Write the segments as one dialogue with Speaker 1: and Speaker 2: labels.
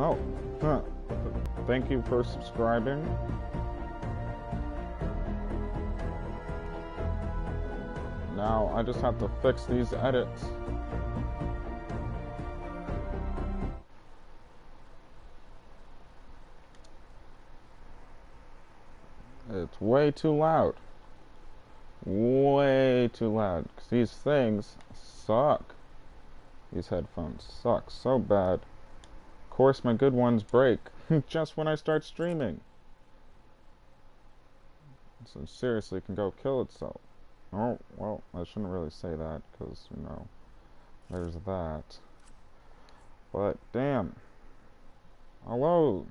Speaker 1: Oh, huh. Thank you for subscribing. Now I just have to fix these edits. It's way too loud. Way too loud. 'Cause these things suck. These headphones suck so bad. Of course, my good ones break just when I start streaming. So seriously, can go kill itself. Oh, well, I shouldn't really say that because, you know, there's that. But, damn. Hello.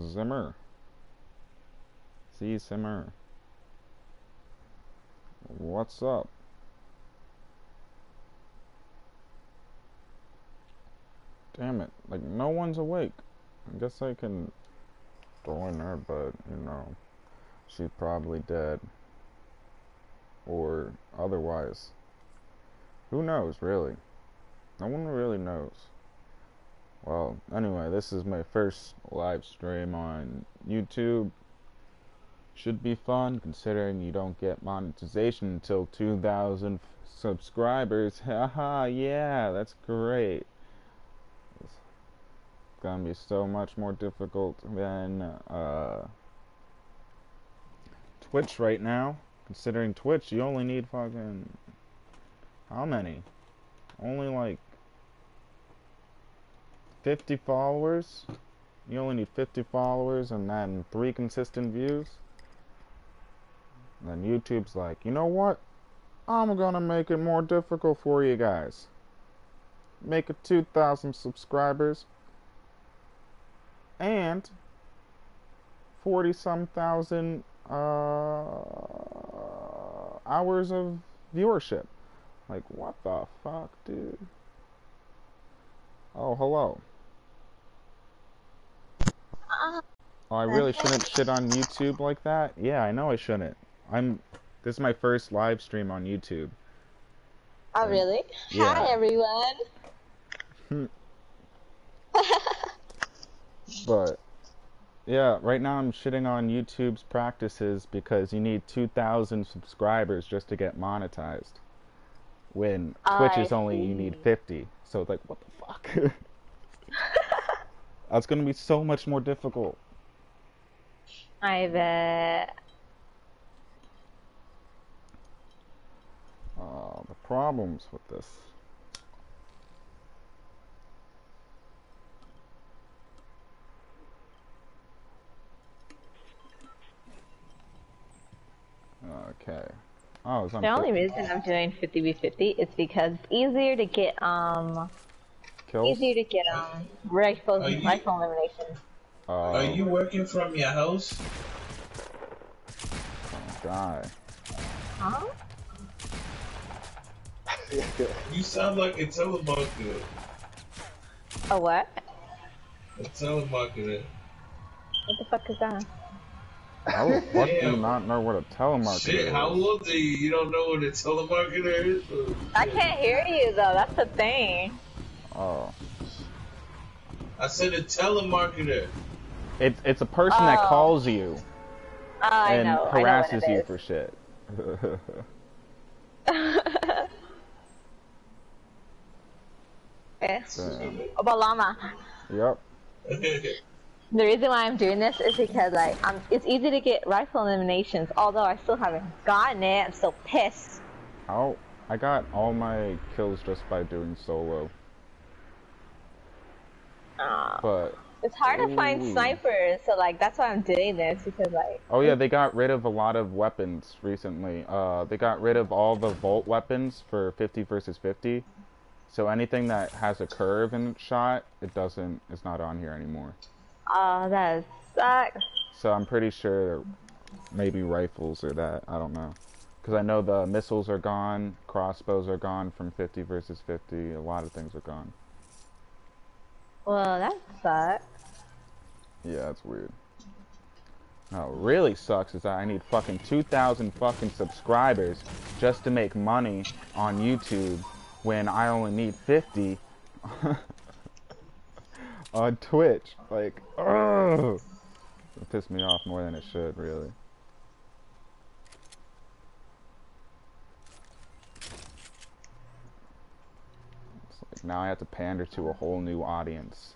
Speaker 1: Zimmer. See Zimmer. What's up? Damn it. Like, no one's awake. I guess I can join her, but, you know, she's probably dead. Or otherwise. Who knows, really? No one really knows. Well, anyway, this is my first live stream on YouTube. Should be fun considering you don't get monetization until 2,000 subscribers. Haha, yeah, that's great. Gonna be so much more difficult than uh, Twitch right now. Considering Twitch, you only need fucking. How many? Only like 50 followers? You only need 50 followers and then three consistent views? And then YouTube's like, you know what? I'm gonna make it more difficult for you guys. Make it 2,000 subscribers and 40 some thousand uh, hours of viewership. Like, what the fuck, dude? Oh, hello. Oh, I really shouldn't shit on YouTube like that? Yeah, I know I shouldn't. I'm. This is my first live stream on YouTube.
Speaker 2: Oh, really?
Speaker 1: Yeah.
Speaker 2: Hi, everyone.
Speaker 1: But yeah, right now I'm shitting on YouTube's practices because you need 2,000 subscribers just to get monetized. When Twitch
Speaker 2: I
Speaker 1: is only you need 50. So it's like, what the fuck? That's gonna be so much more difficult.
Speaker 2: I bet.
Speaker 1: Uh, the problems with this. Okay. Oh, it's on
Speaker 2: The only reason I'm doing 50 v 50 is because it's easier to get um
Speaker 1: kills.
Speaker 2: easier to get um rifle
Speaker 3: you-
Speaker 2: rifle elimination.
Speaker 3: Are
Speaker 1: Uh,
Speaker 3: you working from your house?
Speaker 1: die.
Speaker 2: Huh?
Speaker 3: You sound like a telemarketer.
Speaker 2: A what?
Speaker 3: A telemarketer.
Speaker 2: What the fuck is that?
Speaker 1: How the fuck do you not know what a telemarketer
Speaker 3: Shit,
Speaker 1: is?
Speaker 3: how old are you? You don't know what a telemarketer is?
Speaker 2: I can't hear you though. That's the thing.
Speaker 1: Oh.
Speaker 3: I said a telemarketer.
Speaker 1: It's it's a person that
Speaker 2: Oh.
Speaker 1: calls you
Speaker 2: Oh, I
Speaker 1: and
Speaker 2: know.
Speaker 1: harasses you
Speaker 2: what
Speaker 1: for shit.
Speaker 2: is. okay.
Speaker 1: Damn. Yep.
Speaker 2: The reason why I'm doing this is because like um, it's easy to get rifle eliminations. Although I still haven't gotten it, I'm still pissed.
Speaker 1: How I got all my kills just by doing solo,
Speaker 2: Uh,
Speaker 1: but
Speaker 2: it's hard to find snipers, so like that's why I'm doing this because like
Speaker 1: oh yeah, they got rid of a lot of weapons recently. Uh, they got rid of all the vault weapons for 50 versus 50. So anything that has a curve in its shot, it doesn't. It's not on here anymore.
Speaker 2: Oh that sucks.
Speaker 1: So I'm pretty sure maybe rifles or that. I don't know. Because I know the missiles are gone, crossbows are gone from 50 versus 50. A lot of things are gone.
Speaker 2: Well, that sucks.
Speaker 1: Yeah, it's weird. What really sucks is that I need fucking 2,000 fucking subscribers just to make money on YouTube when I only need 50. on Twitch. Like, oh, it pissed me off more than it should, really. It's like now I have to pander to a whole new audience.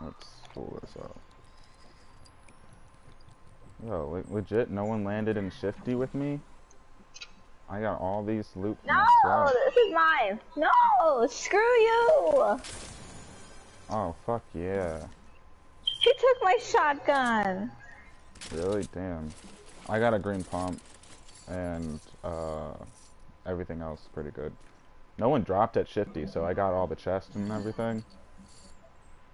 Speaker 1: Let's pull this up. Yo, legit, no one landed in Shifty with me? I got all these loot
Speaker 2: No, this is mine. No, screw you.
Speaker 1: Oh, fuck yeah.
Speaker 2: He took my shotgun.
Speaker 1: Really? Damn. I got a green pump, and uh, everything else is pretty good. No one dropped at Shifty, so I got all the chests and everything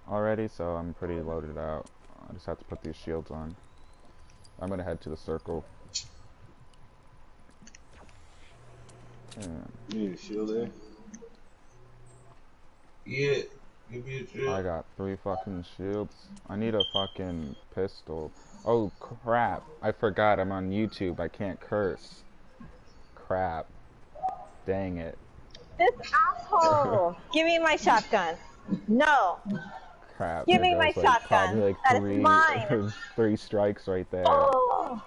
Speaker 1: already, so I'm pretty loaded out. I just have to put these shields on. I'm gonna head to the circle. Yeah.
Speaker 4: You need a shield there?
Speaker 3: Yeah. Give me a
Speaker 1: I
Speaker 3: drill.
Speaker 1: got three fucking shields. I need a fucking pistol. Oh crap! I forgot I'm on YouTube. I can't curse. Crap. Dang it.
Speaker 2: This asshole. Give me my shotgun. No.
Speaker 1: Crap.
Speaker 2: Give
Speaker 1: there
Speaker 2: me my
Speaker 1: like,
Speaker 2: shotgun.
Speaker 1: Probably like
Speaker 2: That is
Speaker 1: three,
Speaker 2: mine.
Speaker 1: three strikes right there.
Speaker 2: Oh.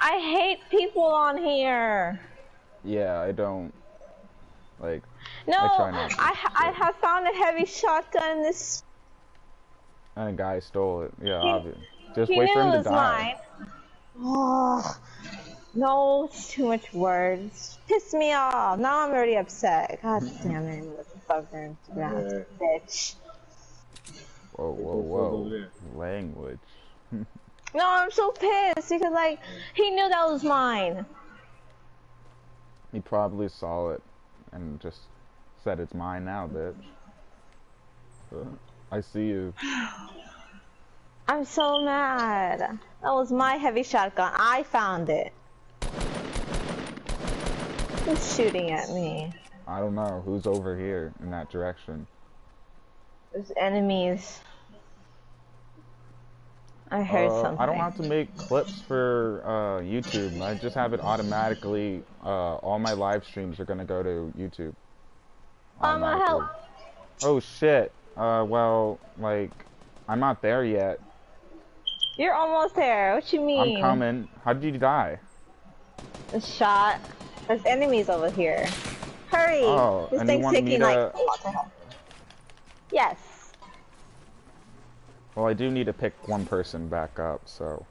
Speaker 2: I hate people on here.
Speaker 1: Yeah, I don't like.
Speaker 2: No,
Speaker 1: I try not to,
Speaker 2: I, ha- I have found a heavy shotgun in this.
Speaker 1: And a guy stole it. Yeah,
Speaker 2: He-
Speaker 1: obvious. Just wait for him
Speaker 2: it
Speaker 1: to
Speaker 2: was
Speaker 1: die.
Speaker 2: mine. Oh, no, it's too much words. Piss me off. Now I'm already upset. God hmm. damn it, motherfucker. Yeah,
Speaker 4: Yeah.
Speaker 2: bitch.
Speaker 1: Whoa, whoa, whoa. Language.
Speaker 2: No, I'm so pissed because like he knew that was mine.
Speaker 1: He probably saw it and just said it's mine now, bitch. I see you.
Speaker 2: I'm so mad. That was my heavy shotgun. I found it. Who's shooting at me?
Speaker 1: I don't know who's over here in that direction.
Speaker 2: There's enemies. I heard
Speaker 1: Uh,
Speaker 2: something.
Speaker 1: I don't have to make clips for uh, YouTube. I just have it automatically. Uh, all my live streams are gonna go to YouTube.
Speaker 2: I'ma help.
Speaker 1: Oh shit. Uh, well, like, I'm not there yet.
Speaker 2: You're almost there. What you mean?
Speaker 1: I'm coming. How did you die?
Speaker 2: A shot. There's enemies over here. Hurry!
Speaker 1: Oh,
Speaker 2: this thing's taking
Speaker 1: to-
Speaker 2: like a lot to help. Yes.
Speaker 1: Well, I do need to pick one person back up, so.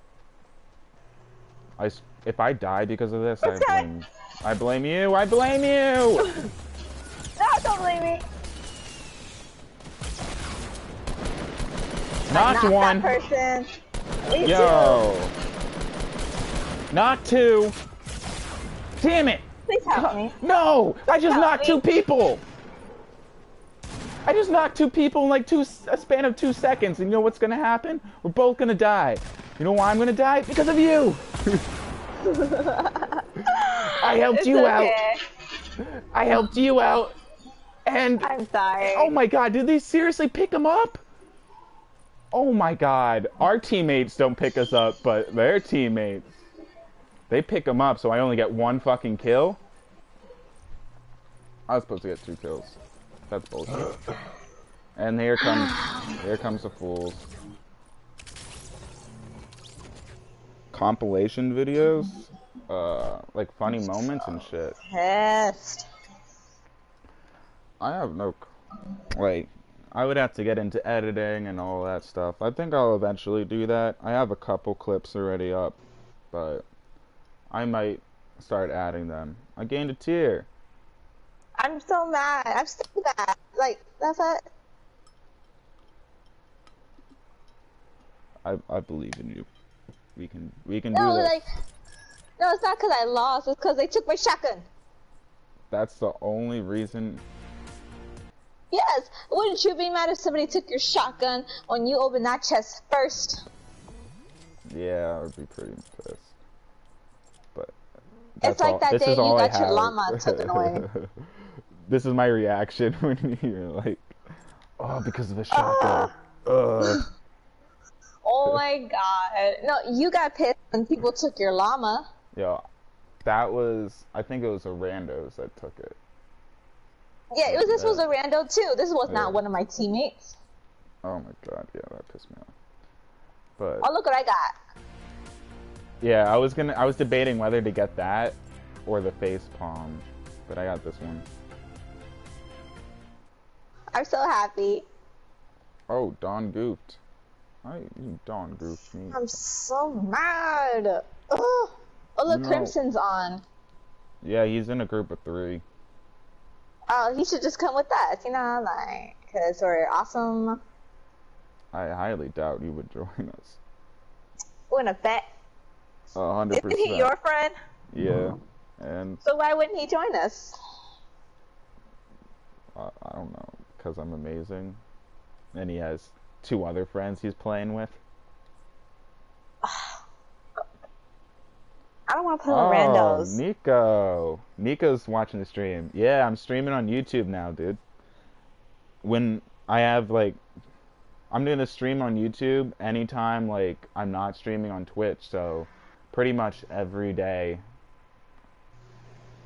Speaker 1: I if I die because of this, I
Speaker 2: What's that?
Speaker 1: blame. I blame you. I blame you.
Speaker 2: No, don't blame me.
Speaker 1: Knocked
Speaker 2: Not
Speaker 1: one.
Speaker 2: that person.
Speaker 1: Yo. Knocked two. Damn it.
Speaker 2: Please help me.
Speaker 1: No, I just knocked
Speaker 2: me.
Speaker 1: two people. I just knocked two people in like two a span of two seconds. And you know what's gonna happen? We're both gonna die. You know why I'm gonna die? Because of you. I helped
Speaker 2: It's
Speaker 1: you out. I helped you out. And
Speaker 2: I'm sorry.
Speaker 1: oh my god, did they seriously pick him up? Oh my god, our teammates don't pick us up, but their teammates, they pick him up. So I only get one fucking kill. I was supposed to get two kills. That's bullshit. And here comes, here comes the fools. Compilation videos, uh, like funny moments and shit.
Speaker 2: Pissed.
Speaker 1: I have no, like, I would have to get into editing and all that stuff. I think I'll eventually do that. I have a couple clips already up, but I might start adding them. I gained a tier.
Speaker 2: I'm so mad. I'm so mad. Like that's it.
Speaker 1: I I believe in you. We can we can
Speaker 2: No,
Speaker 1: do this.
Speaker 2: like no, it's not because I lost. It's because they took my shotgun.
Speaker 1: That's the only reason.
Speaker 2: Yes. Wouldn't you be mad if somebody took your shotgun when you opened that chest first?
Speaker 1: Yeah, I would be pretty pissed. But
Speaker 2: It's like
Speaker 1: all-
Speaker 2: that day you
Speaker 1: all I
Speaker 2: got your llama taken away.
Speaker 1: this is my reaction when you're like, oh, because of a ah! shotgun. Ugh.
Speaker 2: Oh my god. No, you got pissed when people took your llama.
Speaker 1: Yeah, that was I think it was a randos that took it.
Speaker 2: Yeah, it was this was a rando too. This was
Speaker 1: Yeah.
Speaker 2: not one of my teammates.
Speaker 1: Oh my god, yeah, that pissed me off. But
Speaker 2: Oh look what I got.
Speaker 1: yeah, I was gonna, I was debating whether to get that or the face palm, but I got this one.
Speaker 2: I'm so happy.
Speaker 1: Oh, Don goofed. I you Don goofed me.
Speaker 2: I'm so mad. Ugh. Oh look,
Speaker 1: No.
Speaker 2: Crimson's on.
Speaker 1: Yeah, he's in a group of three.
Speaker 2: Oh, he should just come with us, you know, like, cause we're awesome.
Speaker 1: I highly doubt you would join us.
Speaker 2: We're gonna bet.
Speaker 1: A hundred percent.
Speaker 2: Isn't he your friend?
Speaker 1: Yeah, uh-huh. and
Speaker 2: So why wouldn't he join us?
Speaker 1: I, I don't know, cause I'm amazing, and he has two other friends he's playing with.
Speaker 2: I don't want to play with
Speaker 1: Oh,
Speaker 2: randos.
Speaker 1: Nico. Nico's watching the stream. Yeah, I'm streaming on YouTube now, dude. When I have like I'm doing a stream on YouTube anytime like I'm not streaming on Twitch, so pretty much every day.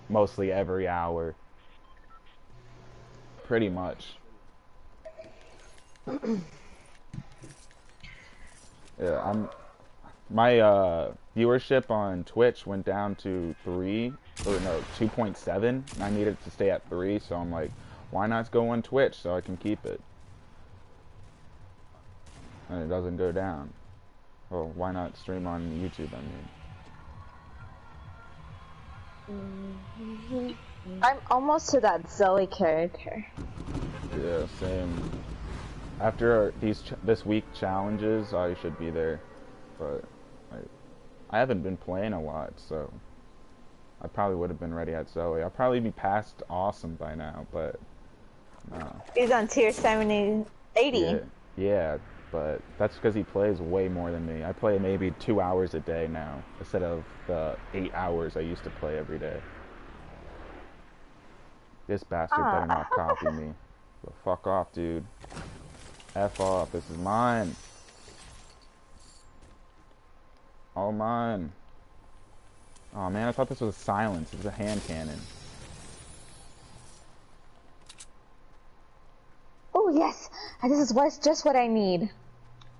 Speaker 1: Mostly every hour. Pretty much. Yeah, I'm my uh, viewership on Twitch went down to three or no, two point seven. and I needed to stay at three, so I'm like, why not go on Twitch so I can keep it, and it doesn't go down. Well, why not stream on YouTube? I mean,
Speaker 2: I'm almost to that Zoe character.
Speaker 1: yeah, same. After these ch- this week challenges, I should be there, but I I haven't been playing a lot, so I probably would have been ready at Zoe. I'll probably be past awesome by now, but no.
Speaker 2: He's on tier 70, 80.
Speaker 1: Yeah, yeah, but that's because he plays way more than me. I play maybe two hours a day now instead of the eight hours I used to play every day. This bastard
Speaker 2: Ah.
Speaker 1: better not copy me. So fuck off, dude. F off. This is mine. All mine. Oh man, I thought this was a silence. It's a hand cannon.
Speaker 2: Oh yes, and this is what's just what I need.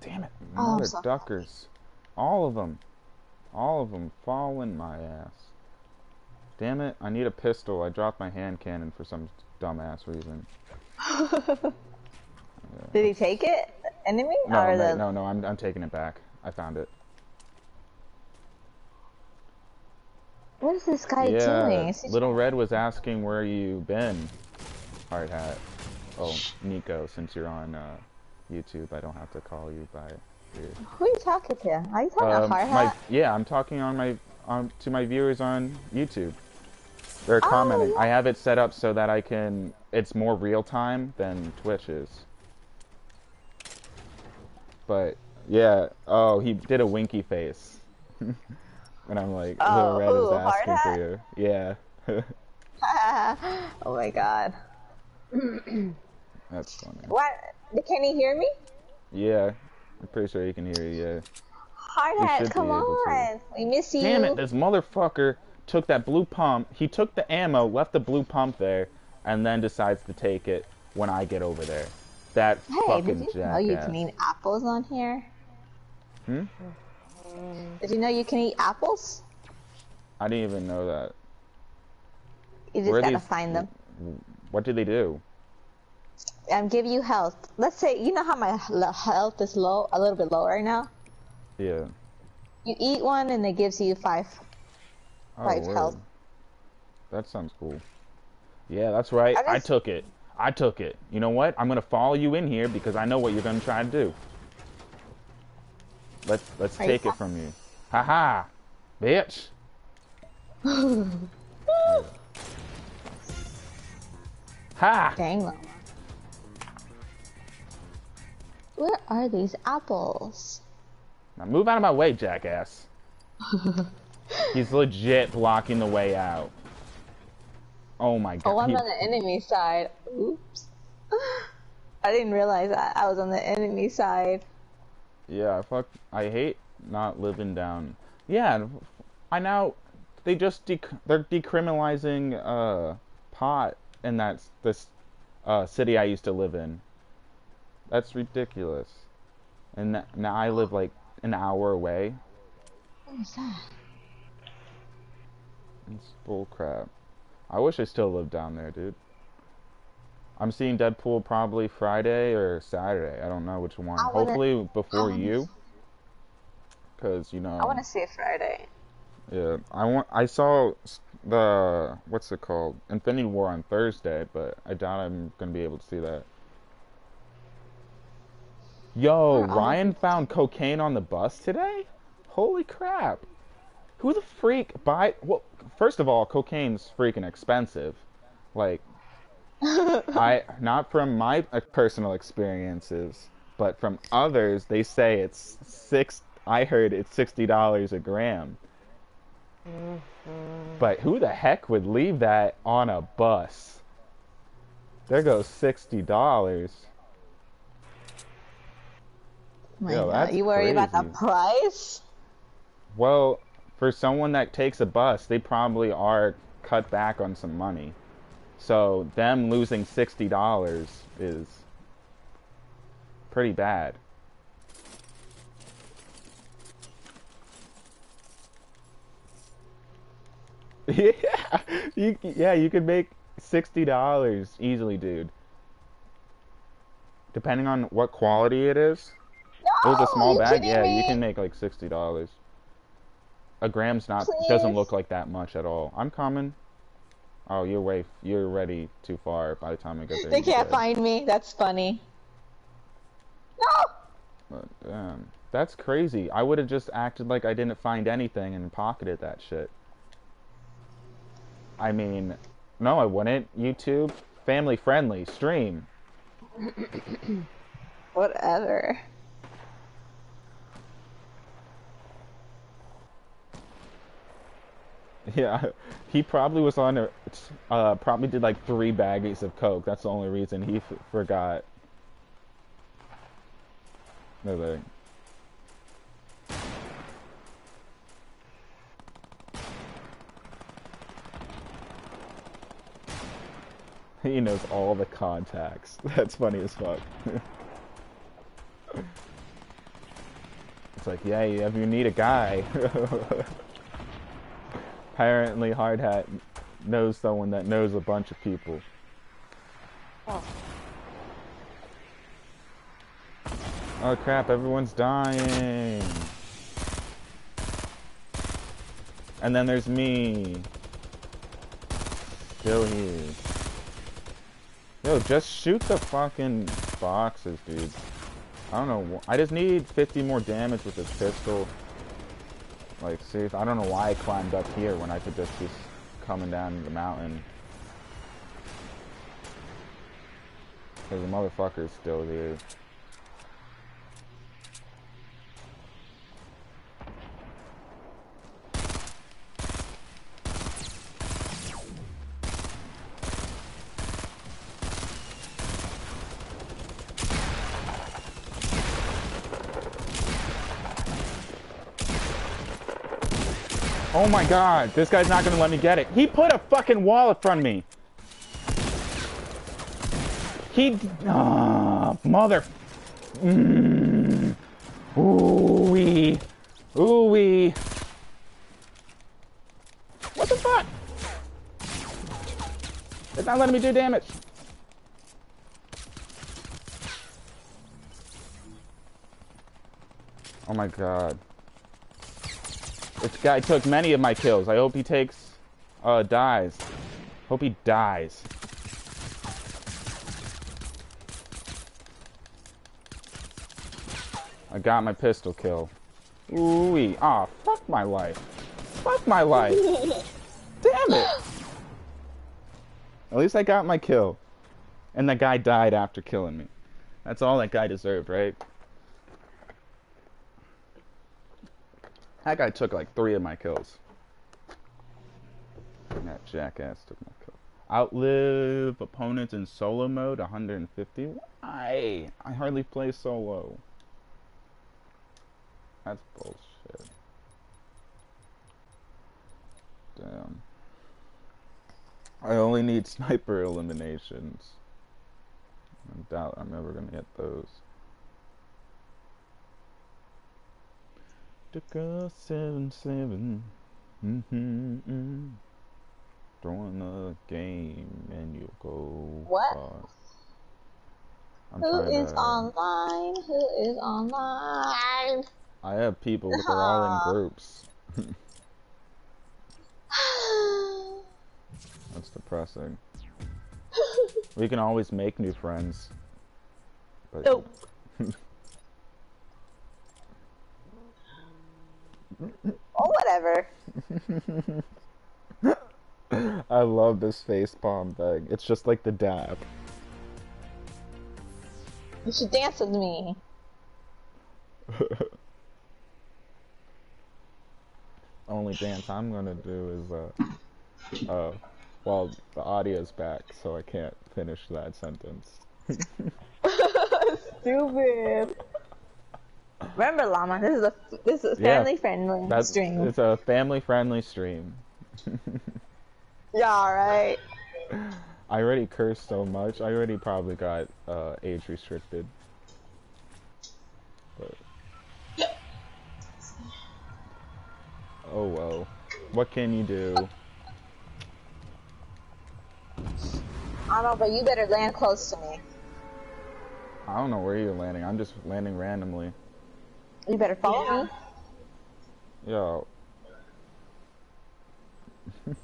Speaker 1: Damn it,
Speaker 2: Oh,
Speaker 1: mother
Speaker 2: so-
Speaker 1: duckers. All of them. All of them following my ass. Damn it, I need a pistol. I dropped my hand cannon for some dumbass reason.
Speaker 2: Did he take it? Enemy
Speaker 1: No,
Speaker 2: or
Speaker 1: no,
Speaker 2: the?
Speaker 1: no, no, I'm, I'm taking it back. I found it.
Speaker 2: What is this guy
Speaker 1: yeah,
Speaker 2: doing?
Speaker 1: Little Red was asking where you been. Hard hat. Oh, Nico, since you're on uh, YouTube, I don't have to call you by your
Speaker 2: Who are you talking to? Are you talking to
Speaker 1: Um,
Speaker 2: Hard
Speaker 1: my,
Speaker 2: Hat?
Speaker 1: yeah, I'm talking on my um, to my viewers on YouTube. They're
Speaker 2: Oh,
Speaker 1: commenting.
Speaker 2: yeah.
Speaker 1: I have it set up so that I can. It's more real time than Twitch is. But yeah, oh, he did a winky face, and I'm like,
Speaker 2: Oh,
Speaker 1: Little Red
Speaker 2: who,
Speaker 1: is asking for you. Yeah,
Speaker 2: oh my god.
Speaker 1: that's funny.
Speaker 2: What? Can he hear me?
Speaker 1: Yeah, I'm pretty sure he can hear you. Yeah.
Speaker 2: Hard
Speaker 1: You
Speaker 2: Hat,
Speaker 1: should be
Speaker 2: come on. We miss you.
Speaker 1: Damn it, this motherfucker took that blue pump. He took the ammo, left the blue pump there, and then decides to take it when I get over there. That
Speaker 2: Hey,
Speaker 1: fucking
Speaker 2: did you
Speaker 1: jackass.
Speaker 2: know you can eat apples on here?
Speaker 1: Hmm?
Speaker 2: Did you know you can eat apples?
Speaker 1: I didn't even know that.
Speaker 2: You just
Speaker 1: Where
Speaker 2: gotta
Speaker 1: these-
Speaker 2: find them.
Speaker 1: What do they do?
Speaker 2: Um, give you health. Let's say you know how my health is low, a little bit low right now.
Speaker 1: Yeah.
Speaker 2: You eat one and it gives you five.
Speaker 1: Oh,
Speaker 2: Five
Speaker 1: word.
Speaker 2: health.
Speaker 1: That sounds cool. Yeah, that's right.
Speaker 2: I
Speaker 1: I, took it. I took it. You know what? I'm gonna follow you in here because I know what you're gonna try to do. Let's let's
Speaker 2: Are
Speaker 1: take it from you. Ha ha, bitch. ha!
Speaker 2: Dang. Where are these apples?
Speaker 1: Now move out of my way, jackass. He's legit blocking the way out. Oh my god.
Speaker 2: Oh, I'm
Speaker 1: he-
Speaker 2: on the enemy side. Oops. I didn't realize that I was on the enemy side.
Speaker 1: Yeah, fuck. I hate not living down. Yeah, I now they just dec- they're decriminalizing uh pot in that this uh, city I used to live in. That's ridiculous. And th- now I live like an hour away.
Speaker 2: What was that?
Speaker 1: It's bull crap. I wish I still lived down there, dude. I'm seeing Deadpool probably Friday or Saturday. I don't know which one.
Speaker 2: Wanna-
Speaker 1: Hopefully before you, because you know.
Speaker 2: I want to see it Friday.
Speaker 1: Yeah, I want. I saw the what's it called, Infinity War on Thursday, but I doubt I'm gonna be able to see that. Yo, Ryan found cocaine on the bus today. Holy crap! Who the freak buy? Well, first of all, cocaine's freaking expensive. Like, I not from my personal experiences, but from others, they say it's six. I heard it's sixty dollars a gram. Mm-hmm. But who the heck would leave that on a bus? There goes sixty dollars. Yo,
Speaker 2: you worry about the price?
Speaker 1: Well, for someone that takes a bus, they probably are cut back on some money. So them losing sixty dollars is pretty bad. Yeah, you yeah you could make sixty dollars easily, dude. Depending on what quality it is. If it was a small bag, yeah, you can make like sixty dollars. A gram's not doesn't look like that much at all. I'm coming. Oh, you're way you're ready too far by the time I get there.
Speaker 2: They can't find me. That's funny. No!
Speaker 1: But damn, that's crazy. I would have just acted like I didn't find anything and pocketed that shit. I mean, no, I wouldn't. YouTube, family friendly stream.
Speaker 2: Whatever.
Speaker 1: Yeah, he probably was on a, uh, probably did like three baggies of coke. That's the only reason he forgot. No, they. He knows all the contacts. That's funny as fuck. it's like, yeah, if you need a guy. Apparently, Hard Hat knows someone that knows a bunch of people.
Speaker 2: Oh.
Speaker 1: Oh crap, everyone's dying. And then there's me. Still here. Yo, just shoot the fucking boxes, dude. I don't know. I just need 50 more damage with this pistol. Like, seriously, I don't know why I climbed up here when I could just be coming down the mountain. Because the motherfucker's still here. Oh my god, this guy's not gonna let me get it. He put a fucking wall in front of me. He, ah, mother, mm, ooh wee, ooh wee. What the fuck? It's not letting me do damage. Oh my god. This guy took many of my kills. I hope he takes, uh, dies. Hope he dies. I got my pistol kill. Ooh. Aw, fuck my life. Fuck my life. Damn it. At least I got my kill. And the guy died after killing me. That's all that guy deserved, right? That guy took like three of my kills. That jackass took my kill. Outlive opponents in solo mode 150. Why? I hardly play solo. That's bullshit. Damn. I only need sniper eliminations. I doubt I'm ever gonna get those. Dakota seven seven. Mm-hmm. mm. Join the game and you'll go
Speaker 2: What? Who
Speaker 1: to-
Speaker 2: online? Who is online?
Speaker 1: I have people, but they're all in groups. That's depressing. We can always make new friends. But
Speaker 2: Nope. Oh, whatever.
Speaker 1: I love this face palm thing. It's just like the dab.
Speaker 2: You should dance with me.
Speaker 1: Only dance I'm gonna do is uh uh well the audio's back so I can't finish that sentence.
Speaker 2: Stupid. Remember, Llama, this is a this is a
Speaker 1: Yeah,
Speaker 2: family friendly
Speaker 1: That's
Speaker 2: stream.
Speaker 1: it's a family friendly stream.
Speaker 2: Yeah, right.
Speaker 1: I already cursed so much. I already probably got uh, age restricted. But oh well, what can you do?
Speaker 2: I don't know, but you better land close to me.
Speaker 1: I don't know where you're landing. I'm just landing randomly.
Speaker 2: You better follow me.
Speaker 1: Yo.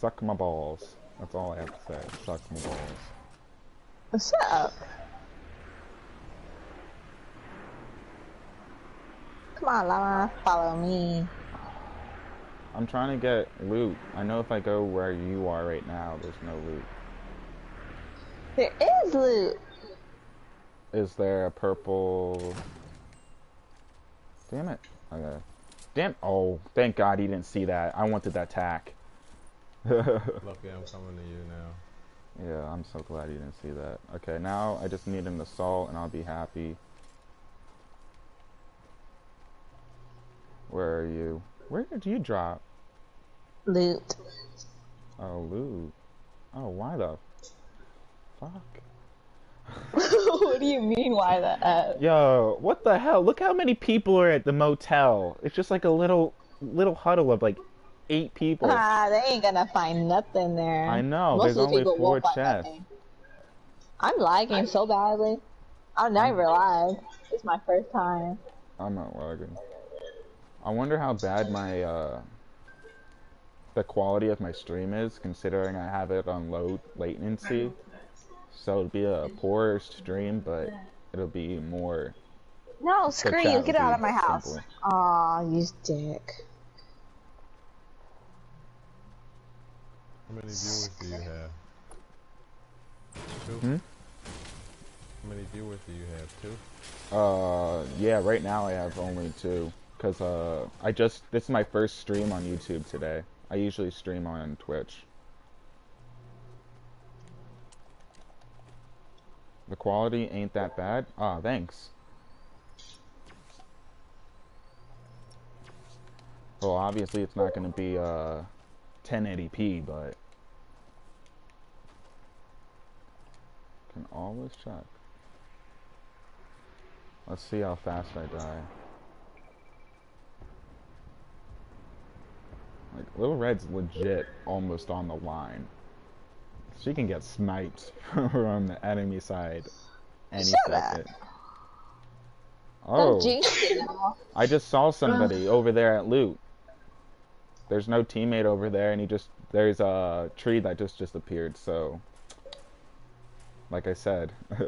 Speaker 1: Suck my balls. That's all I have to say. Suck my balls.
Speaker 2: What's up? Come on, Llama, follow me.
Speaker 1: I'm trying to get loot. I know if I go where you are right now, there's no loot.
Speaker 2: There is loot.
Speaker 1: Is there a purple? Damn it. Okay. Damn. Oh, thank God he didn't see that. I wanted that tack.
Speaker 4: Lucky I'm coming to you now.
Speaker 1: Yeah, I'm so glad he didn't see that. Okay, now I just need an assault and I'll be happy. Where are you? Where did you drop?
Speaker 2: Loot.
Speaker 1: Oh, loot. Oh, why the fuck?
Speaker 2: what do you mean? Why the F?
Speaker 1: Yo, what the hell? Look how many people are at the motel. It's just like a little little huddle of like eight people.
Speaker 2: Ah, they ain't gonna find nothing there.
Speaker 1: I know,
Speaker 2: Most
Speaker 1: there's
Speaker 2: of the
Speaker 1: only
Speaker 2: people
Speaker 1: four chests.
Speaker 2: I'm lagging so badly. I've never lagged. It's my first time.
Speaker 1: I'm not lagging. I wonder how bad my uh the quality of my stream is considering I have it on low latency. So it'll be a poorer stream, but it'll be more
Speaker 2: No,
Speaker 1: the
Speaker 2: screw you. Get out of my house.
Speaker 1: simpler.
Speaker 2: Aw, you dick.
Speaker 4: How many viewers do you have? Two?
Speaker 1: Hmm?
Speaker 4: How many viewers do you have? Two?
Speaker 1: Uh, yeah, right now I have only two. Cause, uh, I just, this is my first stream on YouTube today. I usually stream on Twitch. The quality ain't that bad? Ah, thanks. Well, obviously it's not gonna be, uh, 1080p, but... Can always check. Let's see how fast I die. Like, Little Red's legit almost on the line. She can get sniped from the enemy side any
Speaker 2: Shut
Speaker 1: second.
Speaker 2: Don't
Speaker 1: Oh,
Speaker 2: jinx it now.
Speaker 1: I just saw somebody over there at loot. There's no teammate over there, and he just there's a tree that just just appeared. So, like I said,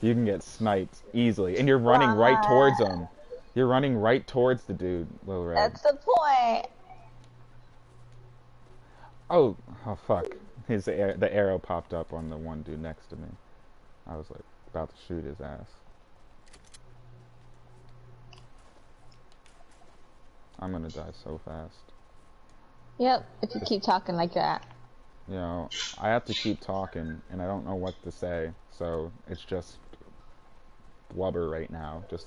Speaker 1: you can get sniped easily, and you're running right towards him. You're running right towards the dude, Little Red.
Speaker 2: That's the point.
Speaker 1: Oh, oh fuck! His air, the arrow popped up on the one dude next to me. I was like about to shoot his ass. I'm gonna die so fast.
Speaker 2: Yep, if you keep talking like that.
Speaker 1: You know, I have to keep talking, and I don't know what to say, so it's just blubber right now. Just,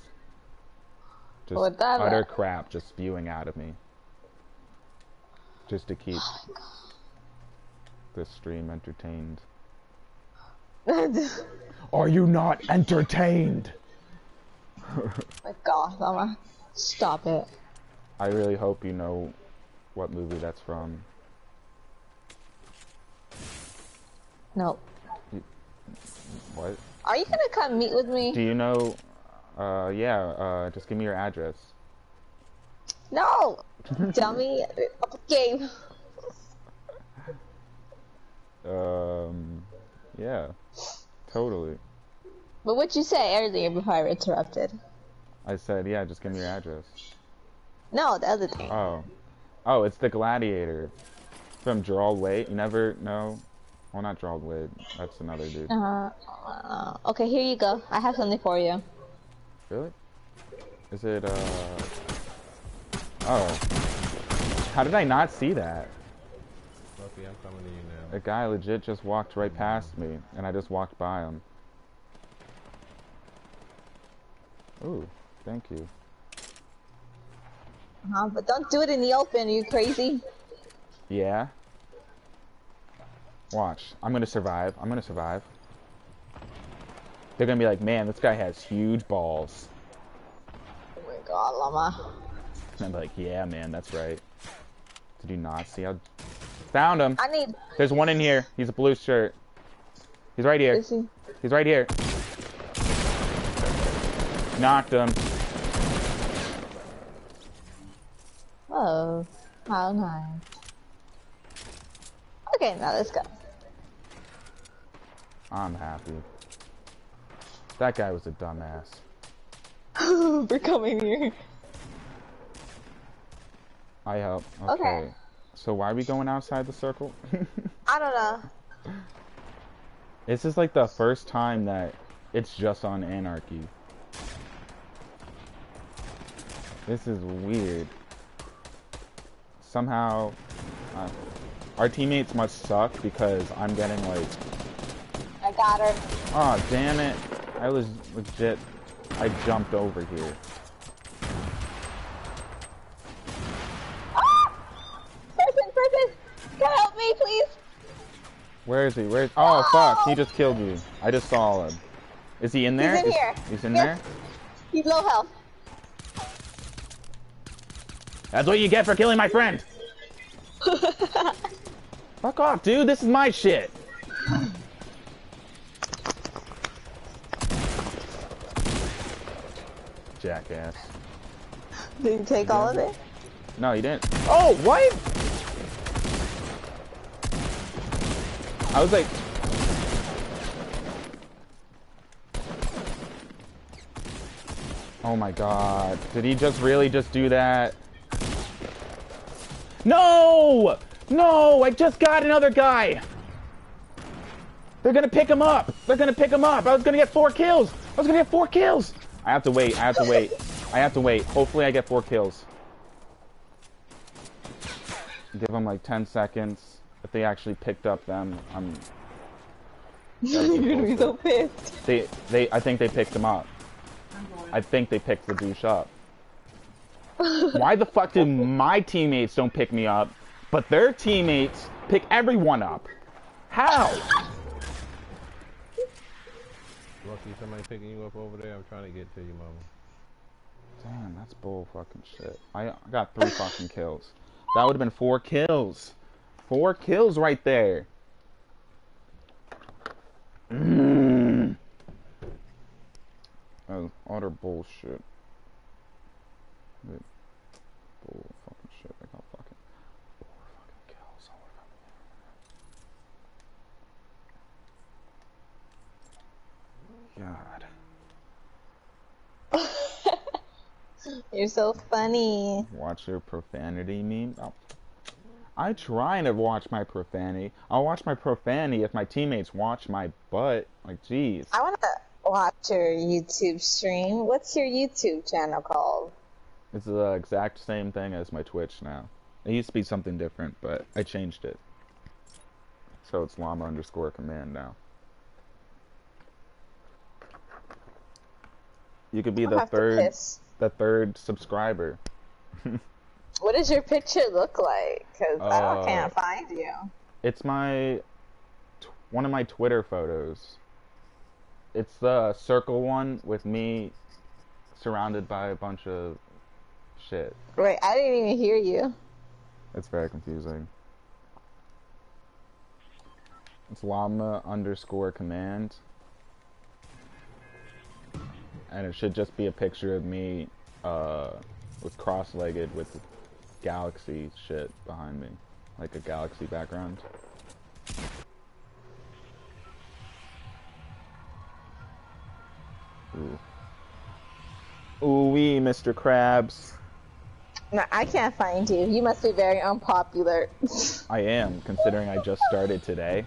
Speaker 1: just utter uh, crap just spewing out of me, just to keep oh this stream entertained. Are you not entertained?
Speaker 2: My God, Llama. Stop it.
Speaker 1: I really hope you know what movie that's from.
Speaker 2: No.
Speaker 1: What?
Speaker 2: Are you gonna come meet with me?
Speaker 1: Do you know? Uh, yeah. Uh, just give me your address.
Speaker 2: No! Dummy. Up a game.
Speaker 1: Um, yeah. Totally.
Speaker 2: But what'd you say earlier before I interrupted?
Speaker 1: I said, yeah. Just give me your address.
Speaker 2: No, the other thing.
Speaker 1: Oh. Oh, it's the Gladiator from Gerald Wade. You never know? Well, not Gerald Wade. That's another dude.
Speaker 2: Uh, uh, okay, here you go. I have something for you.
Speaker 1: Really? Is it, uh... Oh. How did I not see that?
Speaker 4: Lucky, I'm coming to you now.
Speaker 1: A guy legit just walked right past me, and I just walked by him. Ooh, thank you.
Speaker 2: Uh-huh, but don't do it in the open, are you crazy?
Speaker 1: Yeah? Watch. I'm gonna survive. I'm gonna survive. They're gonna be like, man, this guy has huge balls.
Speaker 2: Oh my god, llama.
Speaker 1: And I'm like, yeah, man, that's right. Did you not see how... Found him!
Speaker 2: I need.
Speaker 1: There's one in here. He's a blue shirt. He's right here.
Speaker 2: Is he?
Speaker 1: He's right here. Knocked him.
Speaker 2: Oh, how nice. Okay, now let's go.
Speaker 1: I'm happy. That guy was a dumbass.
Speaker 2: We're coming here.
Speaker 1: I help. Okay.
Speaker 2: Okay.
Speaker 1: So why are we going outside the circle?
Speaker 2: I don't know.
Speaker 1: this is like the first time that it's just on anarchy. This is weird. Somehow, uh, our teammates must suck because I'm getting like,
Speaker 2: I got her.
Speaker 1: oh damn it! I was legit. I jumped over here.
Speaker 2: Ah! Person, person! Come help me, please!
Speaker 1: Where is he? Where's? Oh fuck! He just killed you. I just saw him. Is he in there?
Speaker 2: He's in
Speaker 1: Is-
Speaker 2: here.
Speaker 1: He's in
Speaker 2: Yes.
Speaker 1: there.
Speaker 2: He's low health.
Speaker 1: That's what you get for killing my friend. Fuck off, dude. This is my shit. Jackass.
Speaker 2: Did you take all of it?
Speaker 1: No, he didn't. Oh, what? I was like. Oh my god. Did he just really just do that? No! No! I just got another guy! They're gonna pick him up! They're gonna pick him up! I was gonna get four kills! I was gonna get four kills! I have to wait, I have to wait. I have to wait. Hopefully I get four kills. Give him like 10 seconds. If they actually picked up them, I'm...
Speaker 2: You're gonna be so pissed.
Speaker 1: They, they, I think they picked him up. I think they picked the douche up. Why the fuck did my teammates don't pick me up, but their teammates pick everyone up? How?
Speaker 4: Lucky, somebody picking you up over there. I'm trying to get to you, mama.
Speaker 1: Damn, that's bull fucking shit. I got three fucking kills. That would have been four kills. Four kills right there. Mm. Was utter bullshit. Bull fucking shit. I got fucking four fucking kills. God.
Speaker 2: You're so funny.
Speaker 1: Watch your profanity meme. Oh. I try to watch my profanity. I'll watch my profanity if my teammates watch my butt. Like, jeez.
Speaker 2: I wanna watch your YouTube stream. What's your YouTube channel called?
Speaker 1: It's the exact same thing as my Twitch now. It used to be something different, but I changed it. So it's llama underscore command now. You could be
Speaker 2: I'll
Speaker 1: the third, the third subscriber.
Speaker 2: What does your picture look like? Cause I
Speaker 1: Uh,
Speaker 2: don't, can't find you.
Speaker 1: It's my, t- one of my Twitter photos. it's the circle one with me surrounded by a bunch of shit.
Speaker 2: Wait, I didn't even hear you.
Speaker 1: It's very confusing. It's llama underscore command. And it should just be a picture of me uh, with cross-legged with galaxy shit behind me. Like a galaxy background. Ooh. Ooh wee, Mr. Krabs.
Speaker 2: No, I can't find you. You must be very unpopular.
Speaker 1: I am, considering I just started today.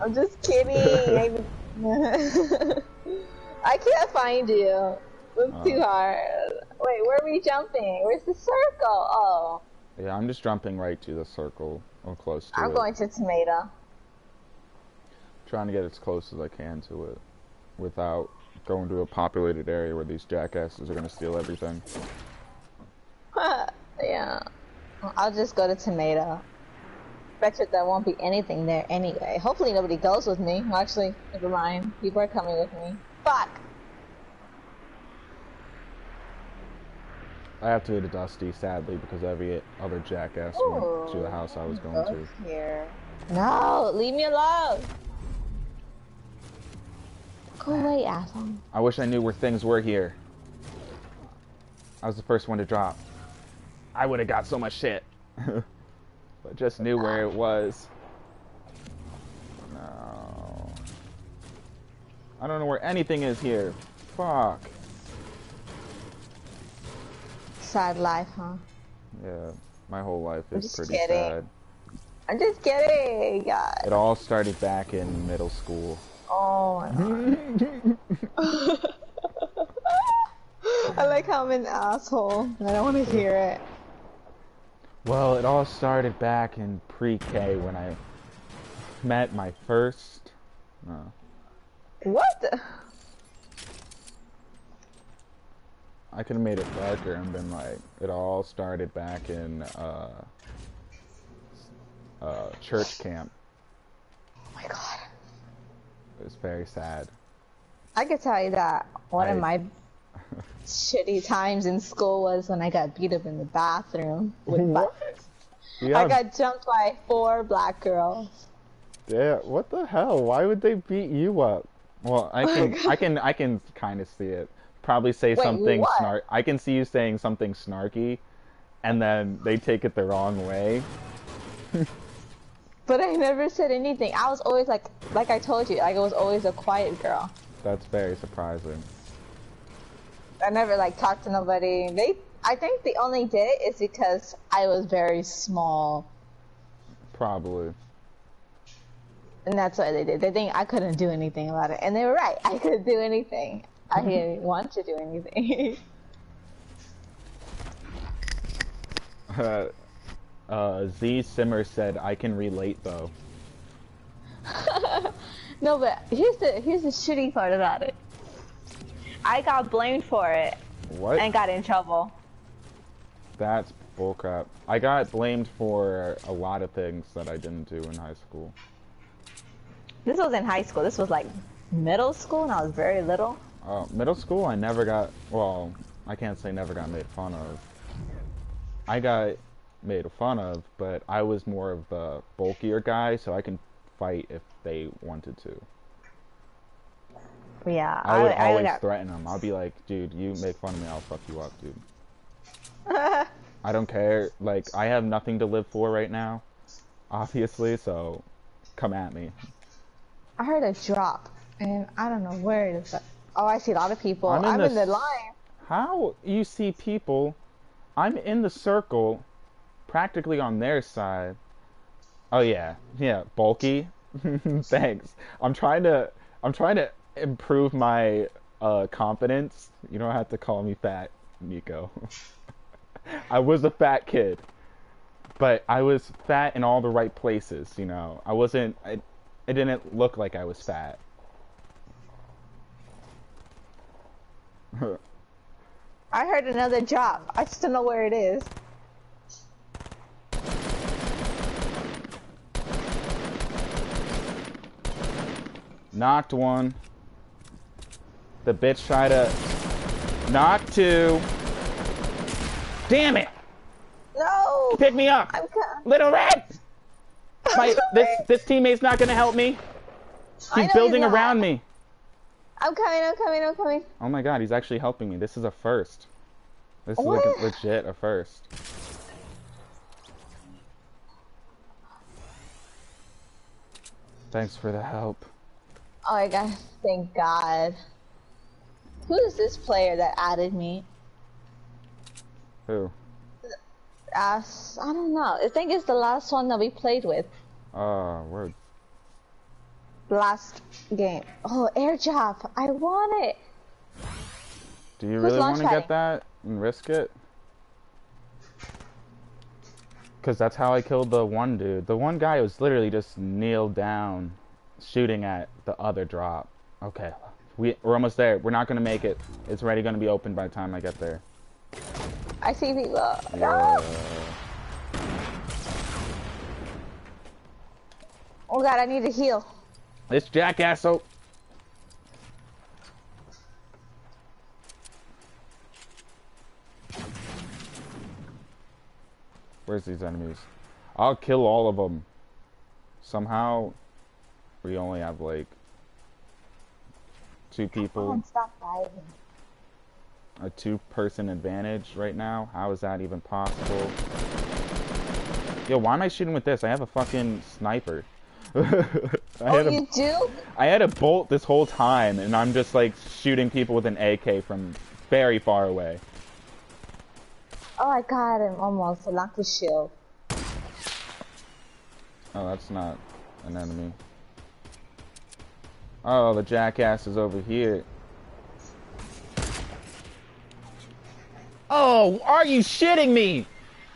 Speaker 2: I'm just kidding. I can't find you. It's
Speaker 1: Oh.
Speaker 2: too uh, hard. Wait, where are we jumping? Where's the circle? Oh,
Speaker 1: Yeah, I'm just jumping right to the circle, or close to
Speaker 2: I'm
Speaker 1: it.
Speaker 2: going to tomato.
Speaker 1: Trying to get as close as I can to it, without going to a populated area where these jackasses are gonna steal everything.
Speaker 2: yeah. I'll just go to tomato. Bet you there won't be anything there anyway. Hopefully nobody goes with me. Well, Actually, never mind. People are coming with me. Fuck!
Speaker 1: I have to go to Dusty, sadly, because every other jackass went to the oh, house I was going to.
Speaker 2: Here. No, leave me alone. Go away, asshole.
Speaker 1: I wish I knew where things were here. I was the first one to drop. I would have got so much shit. but just knew where it was. No. I don't know where anything is here. Fuck.
Speaker 2: Sad life, huh?
Speaker 1: Yeah, my whole life is pretty
Speaker 2: kidding.
Speaker 1: sad.
Speaker 2: I'm just kidding, God.
Speaker 1: It all started back in middle school.
Speaker 2: Oh my god. I like how I'm an asshole. I don't want to hear it.
Speaker 1: Well, it all started back in pre-K when I met my first. No,
Speaker 2: What? the-
Speaker 1: I could have made it darker and been like, it all started back in uh, uh, church camp.
Speaker 2: Oh my god.
Speaker 1: It was very sad.
Speaker 2: I could tell you that one
Speaker 1: I-
Speaker 2: of my shitty times in school was when I got beat up in the bathroom with
Speaker 1: What? You
Speaker 2: I got jumped by four black girls.
Speaker 1: Yeah, what the hell? Why would they beat you up? Well, I can, I can, I can kind of see it. Probably say
Speaker 2: Wait,
Speaker 1: something
Speaker 2: what?
Speaker 1: snark. I can see you saying something snarky, and then they take it the wrong way.
Speaker 2: But I never said anything. I was always like, like I told you, like I was always a quiet girl.
Speaker 1: That's very surprising.
Speaker 2: I never like talked to nobody. They, I think the only did it is because I was very small,
Speaker 1: Probably.
Speaker 2: and that's why they did. They think I couldn't do anything about it, and they were right. I couldn't do anything. I didn't want to do anything.
Speaker 1: uh, Z Simmer said, "I can relate though."
Speaker 2: no, but here's the here's the shitty part about it. I got blamed for it
Speaker 1: What?
Speaker 2: and got in trouble.
Speaker 1: That's bullcrap. I got blamed for a lot of things that I didn't do in high school.
Speaker 2: This was in high school. This was like middle school, and I was very little.
Speaker 1: Uh, middle school, I never got. Well, I can't say never got made fun of. I got made fun of, but I was more of the bulkier guy, so I can fight if they wanted to.
Speaker 2: Yeah,
Speaker 1: I would always
Speaker 2: got-
Speaker 1: threaten them. I'll be like, dude, you make fun of me, I'll fuck you up, dude. I don't care. Like, I have nothing to live for right now, obviously, so come at me.
Speaker 2: I heard a drop, and I don't know where it is. Oh, I see a lot of people.
Speaker 1: I'm
Speaker 2: I'm
Speaker 1: in
Speaker 2: in,
Speaker 1: the
Speaker 2: the line.
Speaker 1: How you see people? I'm in the circle, practically on their side. Oh yeah, yeah, bulky. Thanks. I'm trying to. I'm trying to improve my uh, confidence. You don't have to call me fat, Nico. I was a fat kid, but I was fat in all the right places. You know, I wasn't. I, it didn't look like I was fat.
Speaker 2: I heard another drop. I just don't know where it is.
Speaker 1: Knocked one. The bitch tried to knock two. Damn it!
Speaker 2: No!
Speaker 1: Pick me up!
Speaker 2: I'm
Speaker 1: Little Red! My, this, this teammate's not gonna help me. He's building around me.
Speaker 2: I'm coming, I'm coming, I'm coming.
Speaker 1: Oh my god, he's actually helping me. This is a first. This is like a legit a first. Thanks for the help.
Speaker 2: Oh my god, thank God. Who is this player that added me?
Speaker 1: Who?
Speaker 2: As I don't know. I think it's the last one that we played with.
Speaker 1: Ah, oh, word.
Speaker 2: Last game. Oh, air job. I want it.
Speaker 1: Do you
Speaker 2: Who's
Speaker 1: really want to get that and risk it? Because that's how I killed the one dude. The one guy was literally just kneeled down, shooting at the other drop. Okay, we, we're almost there. We're not going to make it. It's already going to be open by the time I get there.
Speaker 2: I see people.
Speaker 1: Yeah.
Speaker 2: Oh god, I need to heal.
Speaker 1: This jackass, oh. Where's these enemies? I'll kill all of them. Somehow, we only have like two people,
Speaker 2: stop diving.
Speaker 1: a two-person advantage right now. How is that even possible? Yo, why am I shooting with this? I have a fucking sniper. I
Speaker 2: Oh,
Speaker 1: had a
Speaker 2: you do?
Speaker 1: I had a bolt this whole time, and I'm just like shooting people with an AK from very far away.
Speaker 2: Oh, I got him almost. Knocked his shield.
Speaker 1: Oh, that's not an enemy. Oh, the jackass is over here. Oh, are you shitting me?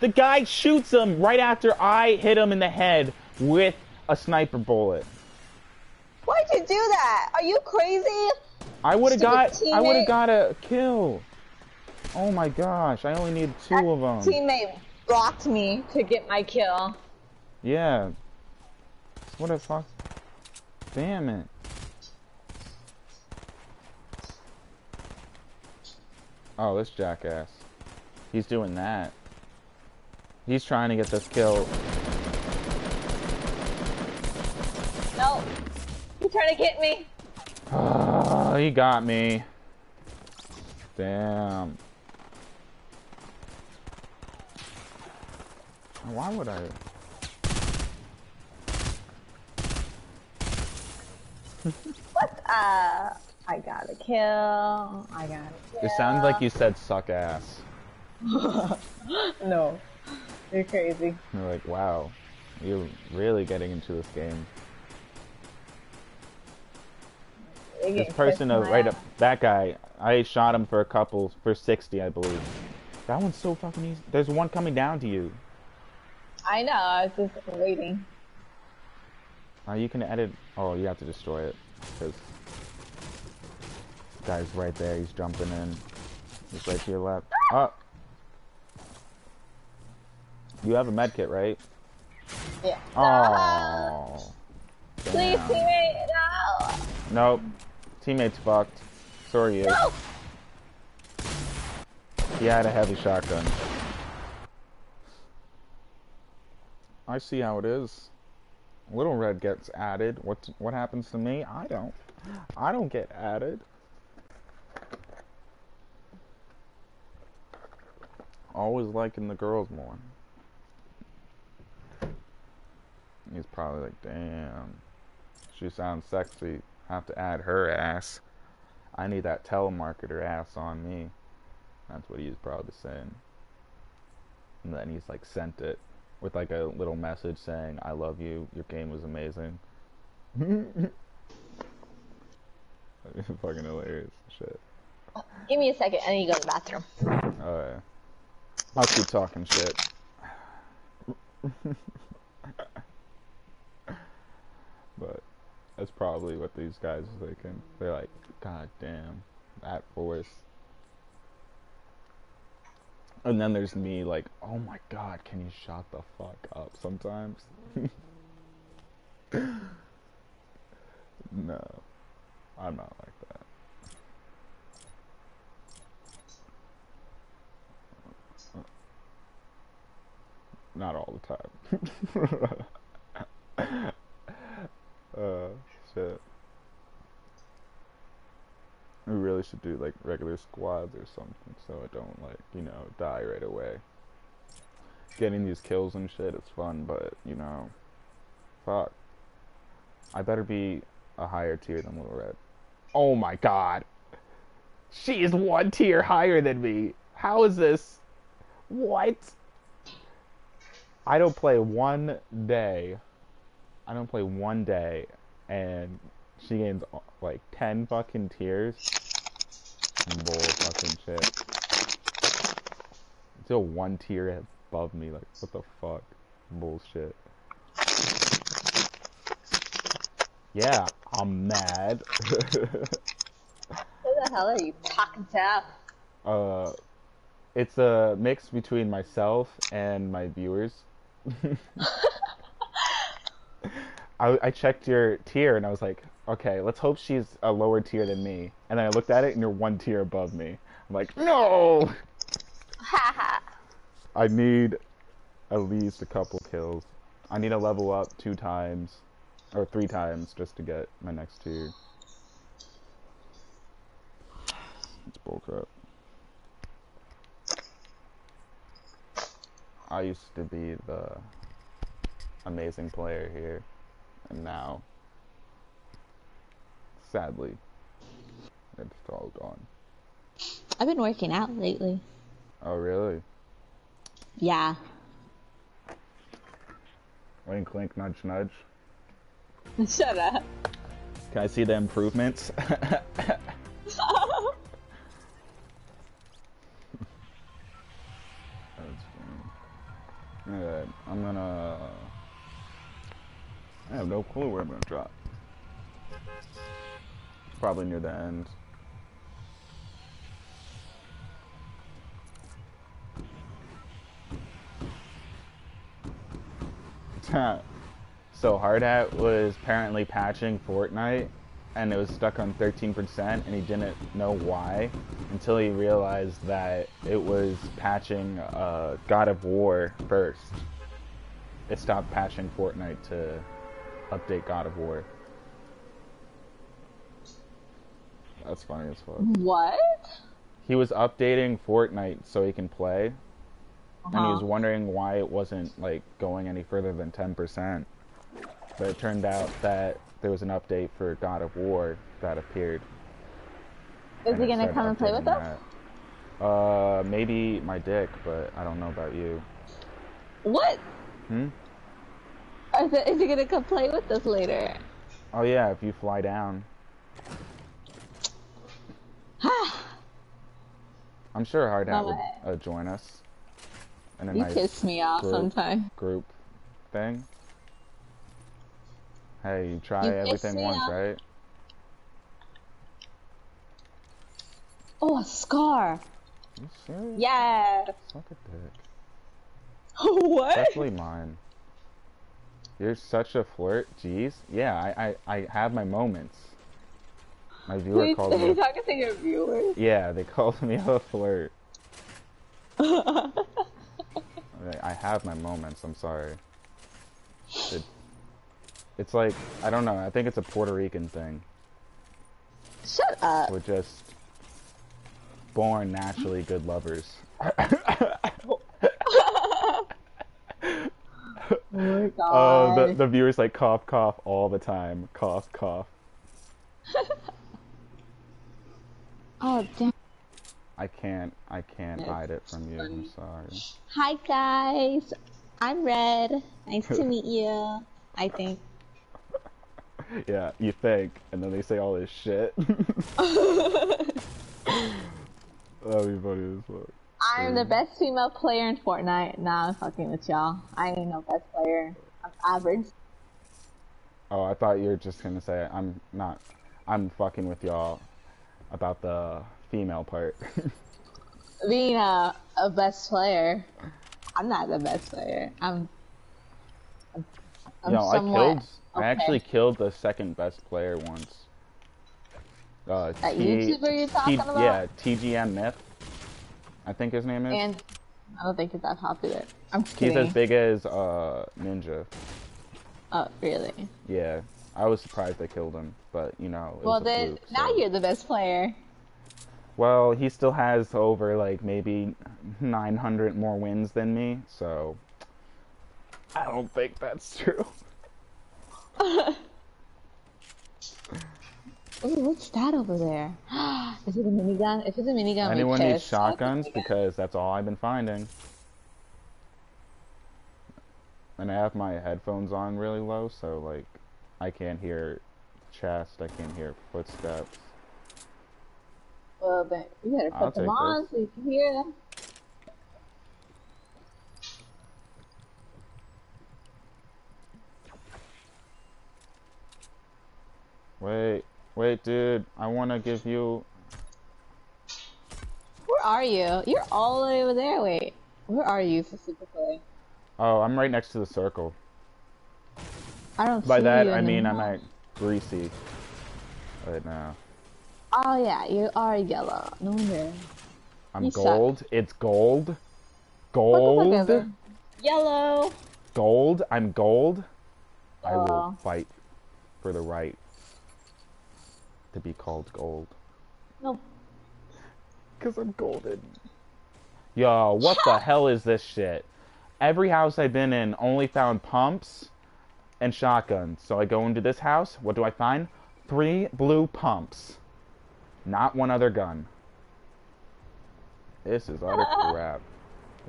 Speaker 1: The guy shoots him right after I hit him in the head with a sniper bullet.
Speaker 2: Why'd you do that? Are you crazy?
Speaker 1: I would have got I would have got a kill. Oh my gosh, I only need two
Speaker 2: That
Speaker 1: of them.
Speaker 2: Teammate blocked me to get my kill.
Speaker 1: Yeah. What the fuck? Damn it. Oh, this jackass. He's doing that. He's trying to get this kill.
Speaker 2: No. You trying to get me?
Speaker 1: Ah, he got me. Damn. Why would I?
Speaker 2: What? Uh, I got a kill. I got a kill.
Speaker 1: It sounds like you said suck ass.
Speaker 2: No. You're crazy.
Speaker 1: You're like, wow, you're really getting into this game. This person right up, that guy, I shot him for a couple, for 60, I believe. That one's so fucking easy. There's one coming down to you.
Speaker 2: I know. I was just waiting.
Speaker 1: Uh, you can edit. Oh, you have to destroy it because guy's right there. He's jumping in. He's right to your left. Oh, you have a med kit, right?
Speaker 2: Yeah. Ah,
Speaker 1: Oh,
Speaker 2: please, teammate. No.
Speaker 1: Nope. Teammate's fucked. So are you.
Speaker 2: No.
Speaker 1: He had a heavy shotgun. I see how it is. Little Red gets added. What what happens to me? I don't. I don't get added. Always liking the girls more. He's probably like, damn. She sounds sexy. Have to add her ass. I need that telemarketer ass on me. That's what he's probably saying. And then he's like sent it with like a little message saying, I love you, your game was amazing. Fucking hilarious shit.
Speaker 2: Give me a second. I need to go to the bathroom.
Speaker 1: Oh yeah. I'll keep talking shit. but that's probably what these guys are thinking. They're like, God damn, that voice. And then there's me, like, oh my god, can you shut the fuck up sometimes? no, I'm not like that. Not all the time. uh shit. We really should do like regular squads or something so I don't like, you know, die right away. Getting these kills and shit is fun, but, you know, fuck. I better be a higher tier than Little Red. Oh my god! She is one tier higher than me! How is this? What? I don't play one day. I don't play one day, and she gains like ten fucking tiers. Bull fucking shit. Still one tier above me. Like what the fuck? Bullshit. Yeah, I'm mad.
Speaker 2: Who the hell are you talking to?
Speaker 1: uh, it's a mix between myself and my viewers. I, I checked your tier and I was like, okay, let's hope she's a lower tier than me. And then I looked at it and you're one tier above me. I'm like, no! I need at least a couple kills. I need to level up two times or three times just to get my next tier. It's bullcrap. I used to be the amazing player here, and now, sadly, it's all gone.
Speaker 2: I've been working out lately.
Speaker 1: Oh, really?
Speaker 2: Yeah.
Speaker 1: Wink, clink, nudge, nudge.
Speaker 2: Shut up.
Speaker 1: Can I see the improvements? That's funny. Alright, I'm gonna. I have no clue where I'm gonna drop. Probably near the end. so Hard Hat was apparently patching Fortnite and it was stuck on 13% and he didn't know why until he realized that it was patching uh, God of War first. It stopped patching Fortnite to update God of War. That's funny as fuck.
Speaker 2: What?
Speaker 1: He was updating Fortnite so he can play, and he was
Speaker 2: Uh-huh.
Speaker 1: wondering why it wasn't like going any further than 10%. But it turned out that there was an update for God of War that appeared.
Speaker 2: Is he gonna come and play with us?
Speaker 1: that. Uh, maybe my dick, but I don't know about you.
Speaker 2: What?
Speaker 1: Hmm?
Speaker 2: I said, is he gonna come play with us later?
Speaker 1: Oh yeah, if you fly down. I'm sure Hard Hat would uh, join us. In a
Speaker 2: You
Speaker 1: nice
Speaker 2: piss me off
Speaker 1: group.
Speaker 2: sometime.
Speaker 1: group thing. Hey, you try
Speaker 2: You
Speaker 1: everything once,
Speaker 2: off.
Speaker 1: right?
Speaker 2: Oh, a scar.
Speaker 1: You serious?
Speaker 2: Yes.
Speaker 1: Suck a dick.
Speaker 2: what?
Speaker 1: Especially mine. You're such a flirt. Jeez. Yeah, I, I, I have my moments. My viewer called me.
Speaker 2: you
Speaker 1: A,
Speaker 2: talking to your viewers?
Speaker 1: yeah, they called me a flirt. I I have my moments. I'm sorry. It, it's like I don't know. I think it's a Puerto Rican thing.
Speaker 2: Shut up.
Speaker 1: We're just born naturally good lovers.
Speaker 2: Oh my
Speaker 1: Uh, the, the viewers like cough, cough all the time. Cough, cough.
Speaker 2: Oh, damn.
Speaker 1: I can't, I can't hide it from you. I'm sorry.
Speaker 2: Hi, guys. I'm Red. Nice to meet you. I think.
Speaker 1: Yeah, you think, and then they say all this shit. That'd be funny as fuck.
Speaker 2: I'm the best female player in Fortnite. Nah, I'm fucking with y'all. I ain't no best player. I'm average.
Speaker 1: Oh, I thought you were just gonna say I'm not. I'm fucking with y'all about the female part.
Speaker 2: Being a, a best player, I'm not the best player. I'm. I'm,
Speaker 1: I
Speaker 2: somewhat
Speaker 1: killed. I actually killed the second best player once. Uh,
Speaker 2: That
Speaker 1: T-
Speaker 2: YouTuber you're talking
Speaker 1: T-
Speaker 2: about?
Speaker 1: Yeah, TGM Myth. I think his name is.
Speaker 2: And I don't think he's that popular. I'm
Speaker 1: He's
Speaker 2: kidding.
Speaker 1: as big as uh, Ninja.
Speaker 2: Oh, really?
Speaker 1: Yeah, I was surprised they killed him, but you know.
Speaker 2: Well, then
Speaker 1: fluke,
Speaker 2: now
Speaker 1: so-
Speaker 2: you're the best player.
Speaker 1: Well, he still has over like maybe 900 more wins than me, so I don't think that's true.
Speaker 2: Ooh, what's that over there? Is it a minigun? If it's a minigun,
Speaker 1: Anyone needs.
Speaker 2: I'll take
Speaker 1: shotguns because that's all I've been finding. And I have my headphones on really low, so like I can't hear chest, I can't hear footsteps.
Speaker 2: Well, then you better
Speaker 1: I'll
Speaker 2: put them on
Speaker 1: this.
Speaker 2: so you can hear them.
Speaker 1: Wait, wait, dude, I want to give you.
Speaker 2: Where are you? You're all the way over there. Wait, where are you specifically?
Speaker 1: Oh, I'm right next to the circle.
Speaker 2: I don't
Speaker 1: By that, I mean I'm at greasy right now.
Speaker 2: Oh yeah, you are yellow. No wonder.
Speaker 1: I'm
Speaker 2: You suck.
Speaker 1: gold. It's gold.
Speaker 2: What the fuck
Speaker 1: Gold.
Speaker 2: Yellow.
Speaker 1: Gold. I'm gold. I will
Speaker 2: Oh.
Speaker 1: fight for the right to be called gold.
Speaker 2: No.
Speaker 1: Cause I'm golden. Yo, what the hell is this shit? Every house I've been in only found pumps and shotguns. So I go into this house. What do I find? Three blue pumps. Not one other gun. This is utter crap.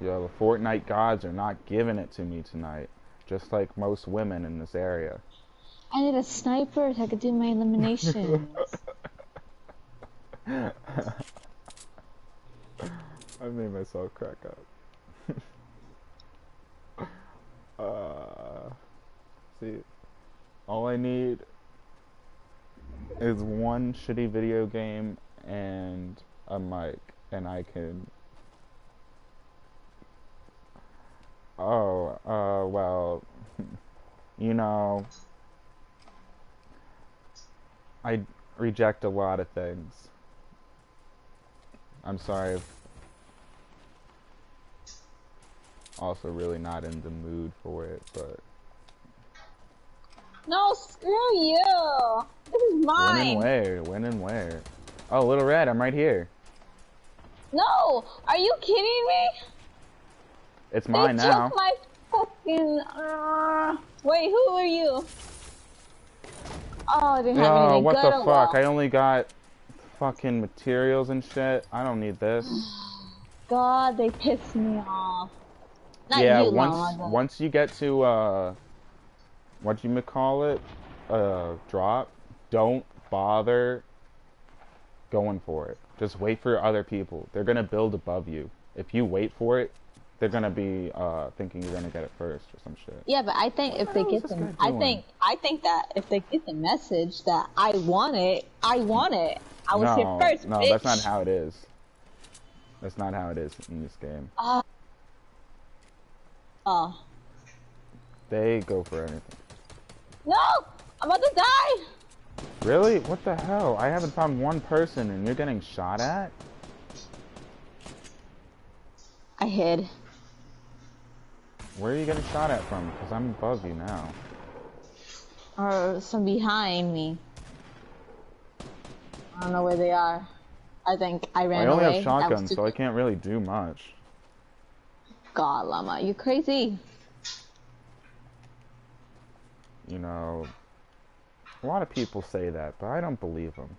Speaker 1: Yo, the Fortnite gods are not giving it to me tonight. Just like most women in this area.
Speaker 2: I need a sniper so I could do my eliminations.
Speaker 1: I made myself crack up. uh, see, all I need is one shitty video game and a mic, and I can. Oh, uh, well, you know, I reject a lot of things. I'm sorry also really not in the mood for it, but
Speaker 2: no, screw you. This is
Speaker 1: when
Speaker 2: mine.
Speaker 1: and where? When and where? Oh, Little Red, I'm right here.
Speaker 2: No, are you kidding me?
Speaker 1: It's mine
Speaker 2: they
Speaker 1: now.
Speaker 2: took my fucking. Uh... Wait, who are you? Oh, I didn't have
Speaker 1: Yo,
Speaker 2: anything
Speaker 1: what
Speaker 2: good.
Speaker 1: the
Speaker 2: oh,
Speaker 1: fuck? I only got fucking materials and shit. I don't need this.
Speaker 2: God, they pissed me off. Not
Speaker 1: yeah,
Speaker 2: you,
Speaker 1: once once you get to uh, what you call it, uh, drop. Don't bother going for it. Just wait for other people. They're gonna build above you. If you wait for it, they're gonna be uh thinking you're gonna get it first or some shit.
Speaker 2: Yeah, but I think if they get the, I think, I think that if they get the message that I want it, I want it. I was
Speaker 1: no,
Speaker 2: here first.
Speaker 1: no,
Speaker 2: bitch.
Speaker 1: that's not how it is. That's not how it is in this game.
Speaker 2: Oh
Speaker 1: They go for anything.
Speaker 2: no, I'm about to die.
Speaker 1: Really? What the hell? I haven't found one person and you're getting shot at?
Speaker 2: I hid.
Speaker 1: Where are you getting shot at from? Because I'm above you now.
Speaker 2: Or some behind me. I don't know where they are. I think I ran away.
Speaker 1: I only
Speaker 2: away.
Speaker 1: have shotguns, so I can't really do much.
Speaker 2: God, Llama, you crazy?
Speaker 1: You know, a lot of people say that, but I don't believe them.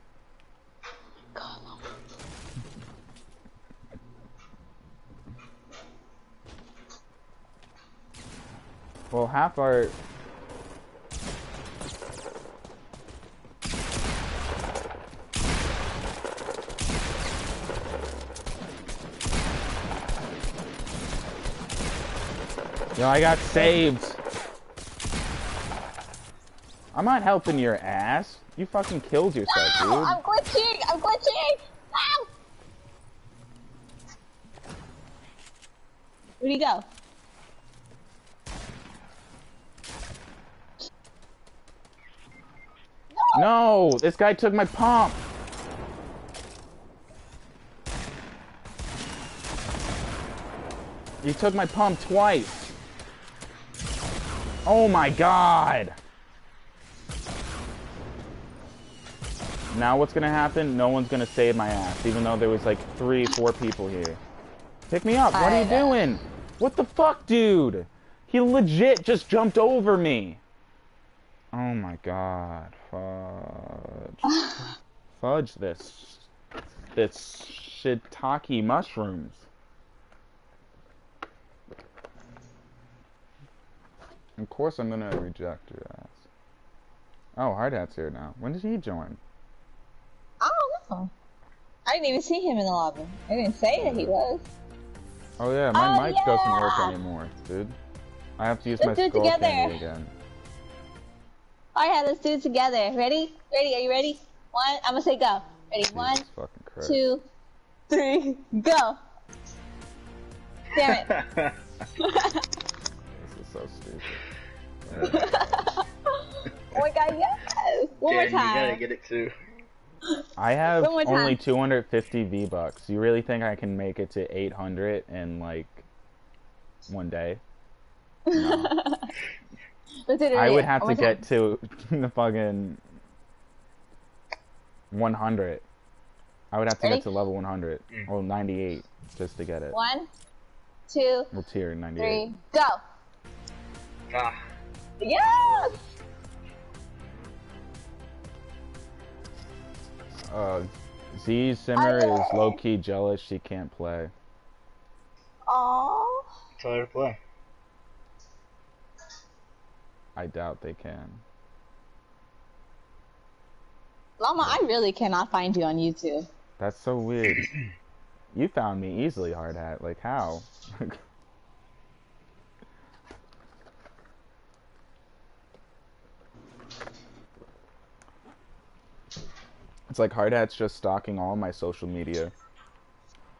Speaker 1: Well, half our Yo, I got saved. I'm not helping your ass. You fucking killed yourself,
Speaker 2: No,
Speaker 1: dude.
Speaker 2: I'm glitching. I'm glitching. Where'd he go?
Speaker 1: No, this guy took my pump. You took my pump twice. Oh my god. Now what's gonna happen? No one's gonna save my ass, even though there was like three, four people here. Pick me up. What are you doing? What the fuck, dude? He legit just jumped over me. Oh my god. Fudge. Fudge this. This shiitake mushrooms. Of course I'm gonna reject your ass. Oh, Hard Hat's here now. When did he join?
Speaker 2: I don't know. I didn't even see him in the lobby. I didn't say that he was.
Speaker 1: Oh yeah, my
Speaker 2: Oh,
Speaker 1: mic doesn't work anymore, dude. I have to use
Speaker 2: Let's
Speaker 1: my
Speaker 2: do
Speaker 1: skull
Speaker 2: together.
Speaker 1: candy again.
Speaker 2: Alright, let's do it together. Ready? Ready? Are you ready? One. I'm gonna say go. Ready? One,
Speaker 1: Jesus fucking
Speaker 2: two, three, go. Damn it.
Speaker 1: This is so stupid.
Speaker 2: oh my god, yes! One more
Speaker 5: Dan, you gotta get it too.
Speaker 1: I have only 250 V bucks. You really think I can make it to 800 in like one day?
Speaker 2: Let's do it
Speaker 1: I would have to get to the fucking 100. I would have to
Speaker 2: Ready?
Speaker 1: get to level 100
Speaker 5: Mm.
Speaker 1: or 98 just to get it.
Speaker 2: One, two,
Speaker 1: Well, tier 98.
Speaker 2: three, go.
Speaker 5: Ah,
Speaker 2: Yes!
Speaker 1: Uh, Z Simmer is low key jealous she can't play.
Speaker 2: Aww.
Speaker 5: tell her to play.
Speaker 1: I doubt they can.
Speaker 2: Llama, I really cannot find you on YouTube.
Speaker 1: That's so weird. you found me easily, Hard Hat. Like how? it's like Hard Hat's just stalking all my social media.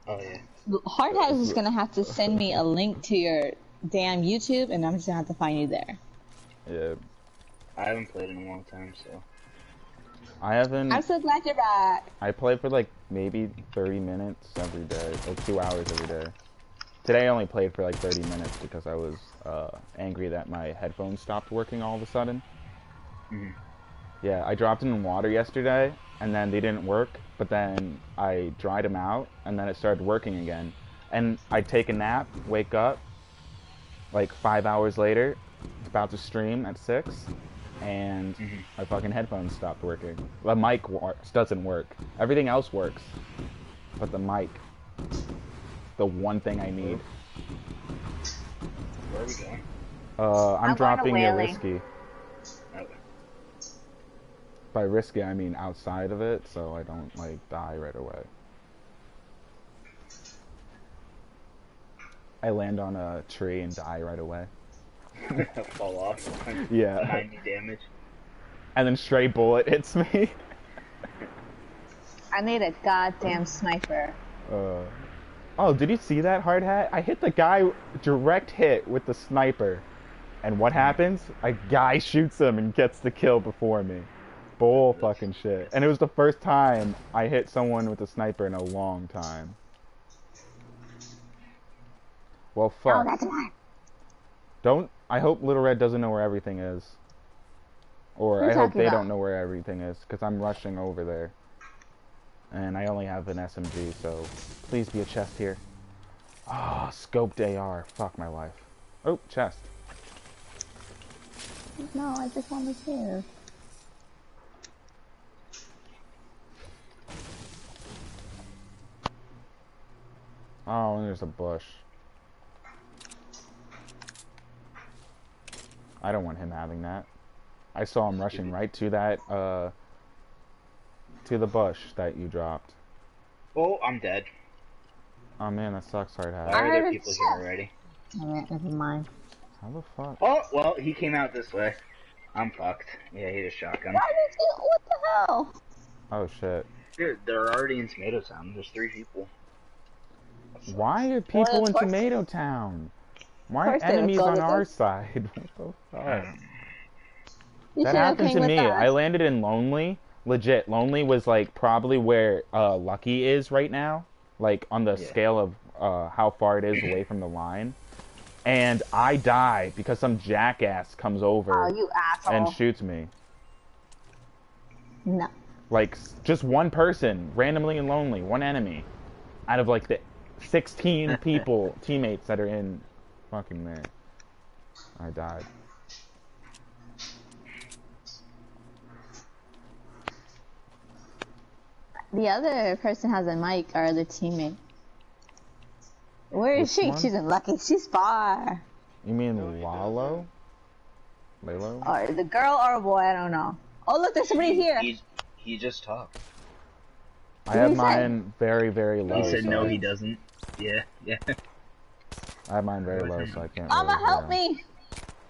Speaker 5: Oh yeah.
Speaker 2: Hard Hat is just gonna have to send me a link to your damn YouTube, and I'm just gonna have to find you there.
Speaker 1: Yeah,
Speaker 5: I haven't played in a long time, so
Speaker 1: I haven't.
Speaker 2: I'm so glad you're back.
Speaker 1: I play for like maybe 30 minutes every day, like two hours every day. Today I only played for like 30 minutes because I was uh, angry that my headphones stopped working all of a sudden.
Speaker 5: Mhm.
Speaker 1: Yeah, I dropped them in water yesterday and then they didn't work, but then I dried them out and then it started working again. And I take a nap, wake up, like five hours later, about to stream at six, and
Speaker 5: Mhm.
Speaker 1: my fucking headphones stopped working. The mic wor- doesn't work. Everything else works, but the mic, the one thing I need.
Speaker 5: where are we going?
Speaker 1: Uh, I'm,
Speaker 2: I'm
Speaker 1: dropping near
Speaker 2: Whaley.
Speaker 1: risky.
Speaker 5: Okay.
Speaker 1: By risky, I mean outside of it, so I don't like die right away. I land on a tree and die right away.
Speaker 5: Fall off.
Speaker 1: Yeah.
Speaker 5: 90 damage.
Speaker 1: And then stray bullet hits me.
Speaker 2: I need a goddamn sniper.
Speaker 1: Uh, oh, did you see that hard hat? I hit the guy direct hit with the sniper, and what happens? A guy shoots him and gets the kill before me. Bull fucking shit. And it was the first time I hit someone with a sniper in a long time. Well, fuck.
Speaker 2: Oh, that's mine.
Speaker 1: Don't. I hope Little Red doesn't know where everything is. Or I hope they
Speaker 2: about?
Speaker 1: don't know where everything is, because I'm rushing over there. And I only have an SMG, so please be a chest here. Ah, scoped AR. Fuck my life. Oh, chest.
Speaker 2: No, I just want to hear.
Speaker 1: Oh, and there's a bush. I don't want him having that. I saw him rushing right to that, uh, to the bush that you dropped.
Speaker 5: Oh, I'm dead.
Speaker 1: Oh man, that sucks, hard
Speaker 5: Why
Speaker 1: hat.
Speaker 2: I
Speaker 5: are there people
Speaker 2: it's
Speaker 5: here
Speaker 2: chest.
Speaker 5: already?
Speaker 2: Alright, never mind.
Speaker 1: How the fuck?
Speaker 5: Oh, well, he came out this way. I'm fucked. Yeah, he had a shotgun.
Speaker 2: Why did you? What the hell?
Speaker 1: Oh shit.
Speaker 5: Dude, they're already in Tomato Town. There's three people.
Speaker 1: Why are people
Speaker 2: of
Speaker 1: in Tomato Town? Why are
Speaker 2: course they would
Speaker 1: enemies on our
Speaker 2: this.
Speaker 1: side? What the fuck?
Speaker 2: You
Speaker 1: That happened to me.
Speaker 2: us.
Speaker 1: I landed in Lonely. Legit, Lonely was like probably where uh, Lucky is right now. Like on the
Speaker 5: Yeah.
Speaker 1: scale of uh, how far it is away from the line, and I die because some jackass comes over
Speaker 2: Oh, you
Speaker 1: and shoots me.
Speaker 2: no.
Speaker 1: Like just one person, randomly and lonely, one enemy, out of like the 16 people, teammates that are in fucking man. I died.
Speaker 2: The other person has a mic, our other teammate. Where is
Speaker 1: Which
Speaker 2: she?
Speaker 1: one?
Speaker 2: She's in Lucky. She's far.
Speaker 1: You mean Lalo? Lalo?
Speaker 2: Or the girl or a boy, I don't know. Oh, look, there's somebody here.
Speaker 5: He, he just talked.
Speaker 1: I
Speaker 2: What
Speaker 1: have
Speaker 2: did he say?
Speaker 1: mine very, very low.
Speaker 5: He said
Speaker 1: so
Speaker 5: no, he doesn't. Yeah, yeah.
Speaker 1: I have mine very low, so I can't.
Speaker 2: Mama,
Speaker 1: really
Speaker 2: help
Speaker 1: hear
Speaker 2: me.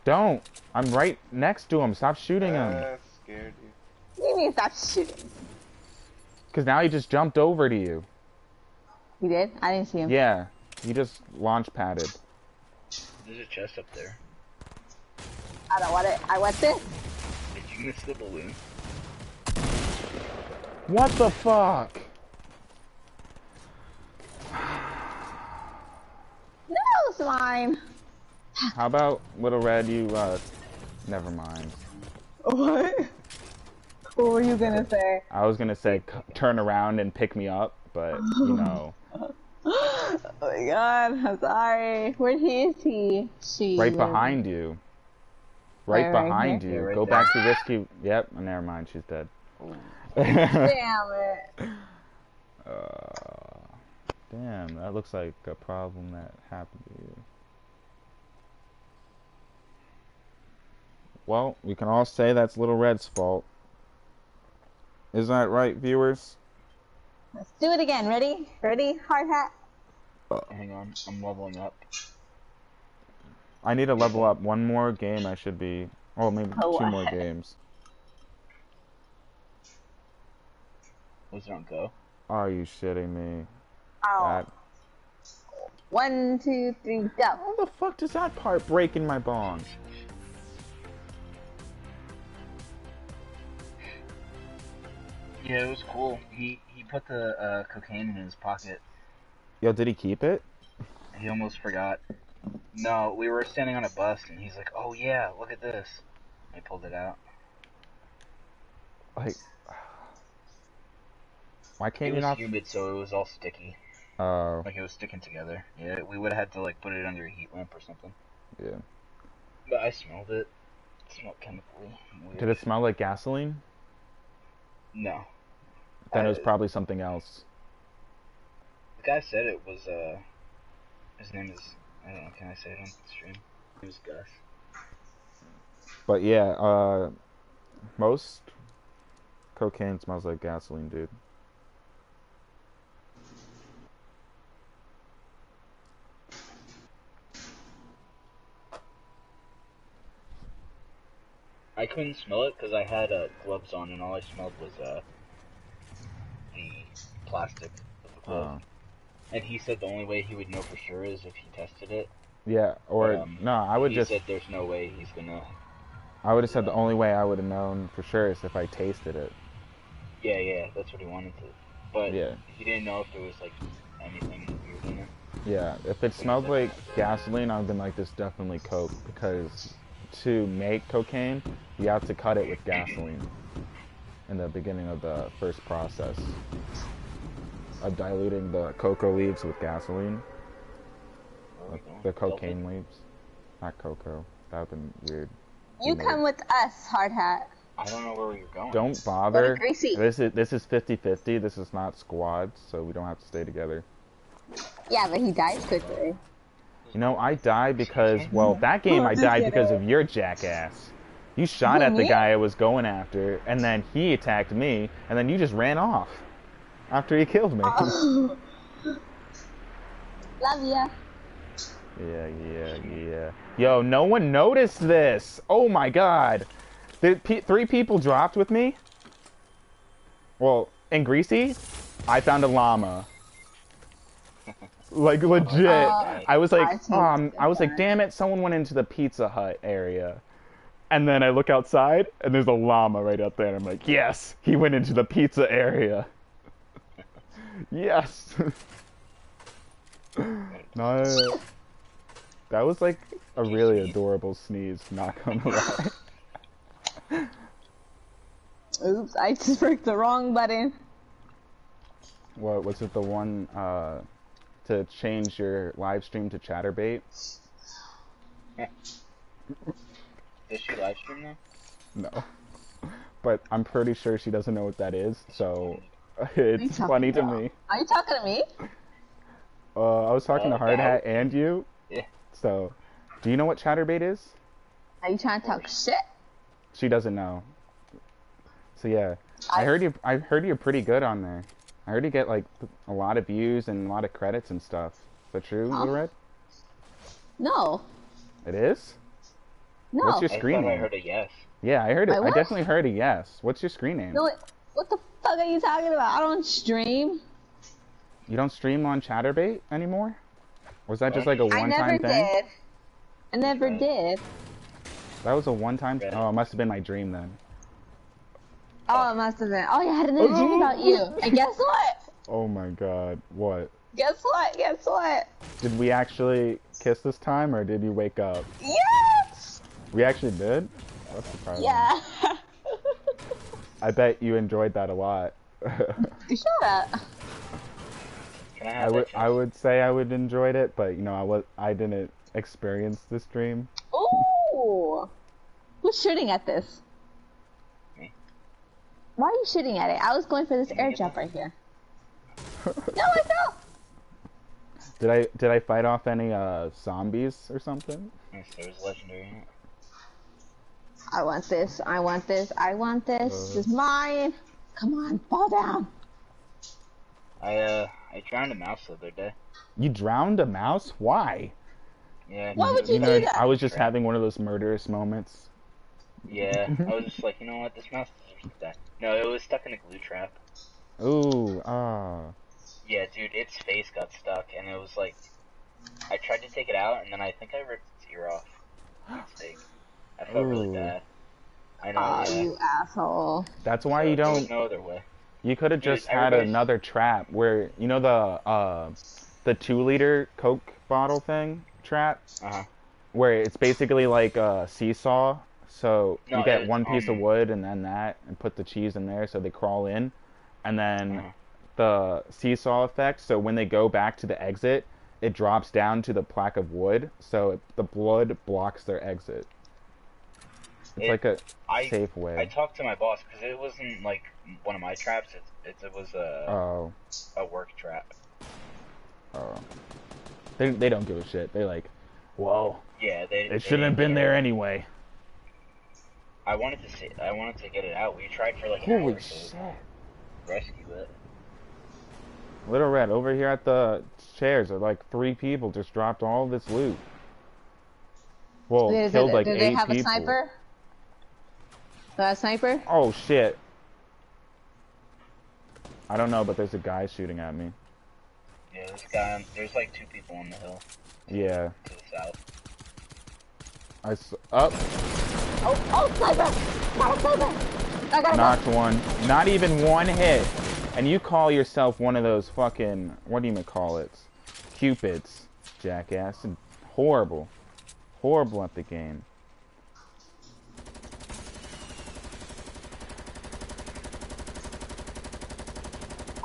Speaker 1: Don't! I'm right next to him. Stop shooting him.
Speaker 6: Uh, scared you.
Speaker 2: What do you mean stop shooting?
Speaker 1: Because now he just jumped over to you.
Speaker 2: He did? I didn't see him.
Speaker 1: Yeah, he just launch padded.
Speaker 5: There's a chest up there.
Speaker 2: I don't want it. I want this.
Speaker 5: Did you miss the balloon?
Speaker 1: What the fuck?
Speaker 2: No, slime.
Speaker 1: How about Little Red? You uh, never mind.
Speaker 2: What? What were you gonna say?
Speaker 1: I was gonna say turn around and pick me up, but you know,
Speaker 2: Oh my god, I'm sorry. Where he is he? She.
Speaker 1: right behind you. Right
Speaker 2: Right, right
Speaker 1: behind
Speaker 2: here?
Speaker 1: you.
Speaker 5: Right
Speaker 1: Go
Speaker 5: there.
Speaker 1: back to risky. Yep. Never mind. She's dead.
Speaker 2: Damn it.
Speaker 1: Uh, damn, that looks like a problem that happened to you. Well, we can all say that's Little Red's fault. Is that right, viewers?
Speaker 2: Let's do it again. Ready? Ready? Hard hat.
Speaker 5: Uh, hang on, I'm leveling up.
Speaker 1: I need to level up one more game. I should be. Oh, maybe
Speaker 2: Oh,
Speaker 1: two more games.
Speaker 5: Was it on go?
Speaker 1: Are you shitting me?
Speaker 2: Oh.
Speaker 1: That,
Speaker 2: One, two, three, go.
Speaker 1: how the fuck does that part break in my bones?
Speaker 5: Yeah, it was cool. He he put the uh, cocaine in his pocket.
Speaker 1: Yo, did he keep it?
Speaker 5: He almost forgot. No, we were standing on a bus, and he's like, "Oh yeah, look at this." He pulled it out.
Speaker 1: Like, why
Speaker 5: It
Speaker 1: can't you
Speaker 5: was
Speaker 1: not?
Speaker 5: humid, so it was all sticky.
Speaker 1: Oh,
Speaker 5: Like it was sticking together. Yeah, we would have had to like put it under a heat lamp or something.
Speaker 1: yeah.
Speaker 5: But I smelled it. It smelled chemically. Weird.
Speaker 1: Did it smell like gasoline?
Speaker 5: No.
Speaker 1: Then it was probably something else.
Speaker 5: The guy said it was. uh His name is. I don't know. Can I say it on stream? It was Gus.
Speaker 1: But yeah, uh, most cocaine smells like gasoline, dude.
Speaker 5: I couldn't smell it because I had uh, gloves on, and all I smelled was uh the plastic of the glove.
Speaker 1: Uh,
Speaker 5: And he said the only way he would know for sure is if he tested it.
Speaker 1: yeah, or
Speaker 5: Um,
Speaker 1: no, I would
Speaker 5: he
Speaker 1: just,
Speaker 5: said there's no way he's gonna.
Speaker 1: I would have said the only way I would have known for sure is if I tasted it.
Speaker 5: Yeah, yeah, that's what he wanted to. But
Speaker 1: Yeah.
Speaker 5: he didn't know if there was like anything weird in it.
Speaker 1: Yeah, if it smelled like gasoline, I'd have been like, this definitely coke because to make cocaine, you have to cut it with gasoline in the beginning of the first process of diluting the cocoa leaves with gasoline.
Speaker 5: Where are we going?
Speaker 1: The cocaine leaves, not cocoa. That would been weird.
Speaker 2: You
Speaker 1: No.
Speaker 2: come with us, hard hat.
Speaker 5: I don't know where you're going.
Speaker 1: Don't bother.
Speaker 2: Greasy.
Speaker 1: This is this is 50-50. This is not squads, so we don't have to stay together.
Speaker 2: Yeah, but he dies quickly.
Speaker 1: You know, I died because well, that game I died because of your jackass. You shot at the guy I was going after, and then he attacked me, and then you just ran off after he killed me.
Speaker 2: Love ya.
Speaker 1: yeah, yeah, yeah. Yo, no one noticed this. Oh my god. The pe- three people dropped with me. Well, in Greasy, I found a llama. Like legit.
Speaker 2: Uh,
Speaker 1: I was like,
Speaker 2: think
Speaker 1: um, I was like, damn it, someone went into the Pizza Hut area. And then I look outside, and there's a llama right up there, and I'm like, yes, he went into the pizza area. yes. No. That was like a really adorable sneeze, not gonna lie.
Speaker 2: Oops, I just clicked the wrong button.
Speaker 1: What was it the one uh to change your live stream to Chaturbate?
Speaker 5: Does she live stream now?
Speaker 1: No. But I'm pretty sure she doesn't know what that is, so it's
Speaker 2: talking
Speaker 1: funny to
Speaker 2: about?
Speaker 1: me.
Speaker 2: Are you talking to me?
Speaker 1: Uh, I was talking to
Speaker 5: Oh,
Speaker 1: Hard
Speaker 5: that-
Speaker 1: Hat and you.
Speaker 5: Yeah.
Speaker 1: So, do you know what Chaturbate is?
Speaker 2: Are you trying to talk shit?
Speaker 1: She doesn't know. So yeah, I,
Speaker 2: I-
Speaker 1: heard you. I heard you're pretty good on there. I heard you get like a lot of views and a lot of credits and stuff. Is that true,
Speaker 2: Huh?
Speaker 1: Little Red?
Speaker 2: No.
Speaker 1: It is.
Speaker 2: No.
Speaker 1: What's your
Speaker 5: I
Speaker 1: screen
Speaker 5: thought I
Speaker 1: name?
Speaker 5: heard a yes.
Speaker 1: Yeah, I heard it.
Speaker 2: My
Speaker 1: I definitely heard a yes. What's your screen name?
Speaker 2: No, wait, what the fuck are you talking about? I don't stream.
Speaker 1: You don't stream on Chaturbate anymore? Was that just like a one-time thing?
Speaker 2: I never
Speaker 1: thing?
Speaker 2: did. I never did.
Speaker 1: That was a one-time.
Speaker 5: Right.
Speaker 1: Oh, it must have been my dream then.
Speaker 2: Oh, it must have been. Oh, yeah, I had another dream oh. about you. And guess what?
Speaker 1: Oh my God! What?
Speaker 2: Guess what? Guess what?
Speaker 1: Did we actually kiss this time, or did you wake up?
Speaker 2: Yes!
Speaker 1: We actually did. That's surprising.
Speaker 2: Yeah.
Speaker 1: I bet you enjoyed that a lot.
Speaker 2: Shut up.
Speaker 5: Can I
Speaker 1: I would I would say I would enjoyed it, but you know I was I didn't experience this dream.
Speaker 2: Ooh. Who's shooting at this?
Speaker 5: Me.
Speaker 2: Why are you shooting at it? I was going for this air jump right here. no, I fell.
Speaker 1: Did I did I fight off any uh zombies or something?
Speaker 5: Yes, there was legendary.
Speaker 2: I want this. I want this. I want this.
Speaker 1: Uh.
Speaker 2: This is mine. Come on, fall down.
Speaker 5: I uh I drowned a mouse the other day.
Speaker 1: You drowned a mouse? Why?
Speaker 5: Yeah.
Speaker 2: Why would you
Speaker 1: You know,
Speaker 2: do that?
Speaker 1: I was just having one of those murderous moments.
Speaker 5: Yeah. I was just like, you know what, this mouse deserves to die. No, it was stuck in a glue trap.
Speaker 1: Ooh, ah.
Speaker 5: Yeah, dude, its face got stuck, and it was like, I tried to take it out, and then I think I ripped its ear off. by Mistake. I felt really bad. I know.
Speaker 2: Aw,
Speaker 5: yeah.
Speaker 2: you asshole.
Speaker 1: That's why
Speaker 5: So
Speaker 1: you don't.
Speaker 5: No other way.
Speaker 1: You could have
Speaker 5: Dude,
Speaker 1: just had
Speaker 5: everybody's-
Speaker 1: another trap where you know the uh the two liter Coke bottle thing trap
Speaker 5: Uh huh.
Speaker 1: where it's basically like a seesaw. So
Speaker 5: No,
Speaker 1: you get one piece of
Speaker 5: um,
Speaker 1: wood and then that, and put the cheese in there so they crawl in, and then
Speaker 5: Uh-huh.
Speaker 1: the seesaw effect. So when they go back to the exit, it drops down to the plaque of wood, so it, the blood blocks their exit. It's
Speaker 5: It-
Speaker 1: like a
Speaker 5: I
Speaker 1: safe way.
Speaker 5: I talked to my boss because it wasn't like one of my traps. It it, it was a
Speaker 1: oh,
Speaker 5: a work trap.
Speaker 1: oh. They they don't give a shit. They're like, whoa,
Speaker 5: Yeah, they.
Speaker 1: it shouldn't have been there anyway.
Speaker 5: I wanted to see. I wanted to get it out. We tried for like an
Speaker 1: Holy
Speaker 5: to
Speaker 1: shit.
Speaker 5: rescue it.
Speaker 1: Little Red, over here at the chairs are like three people just dropped all this loot. Well,
Speaker 2: Did,
Speaker 1: killed
Speaker 2: did-
Speaker 1: like
Speaker 2: did
Speaker 1: eight
Speaker 2: they have
Speaker 1: people.
Speaker 2: a sniper? Got a sniper?
Speaker 1: Oh shit. I don't know, but there's a guy shooting at me.
Speaker 5: Yeah, this guy. There's like two people on the hill
Speaker 1: Yeah.
Speaker 5: to the south.
Speaker 1: I s- up,
Speaker 2: Oh, oh, sniper! Got a sniper! I got
Speaker 1: knocked one. Not even one hit. And you call yourself one of those fucking what do you even call it? Cupids, jackass. Horrible. Horrible at the game.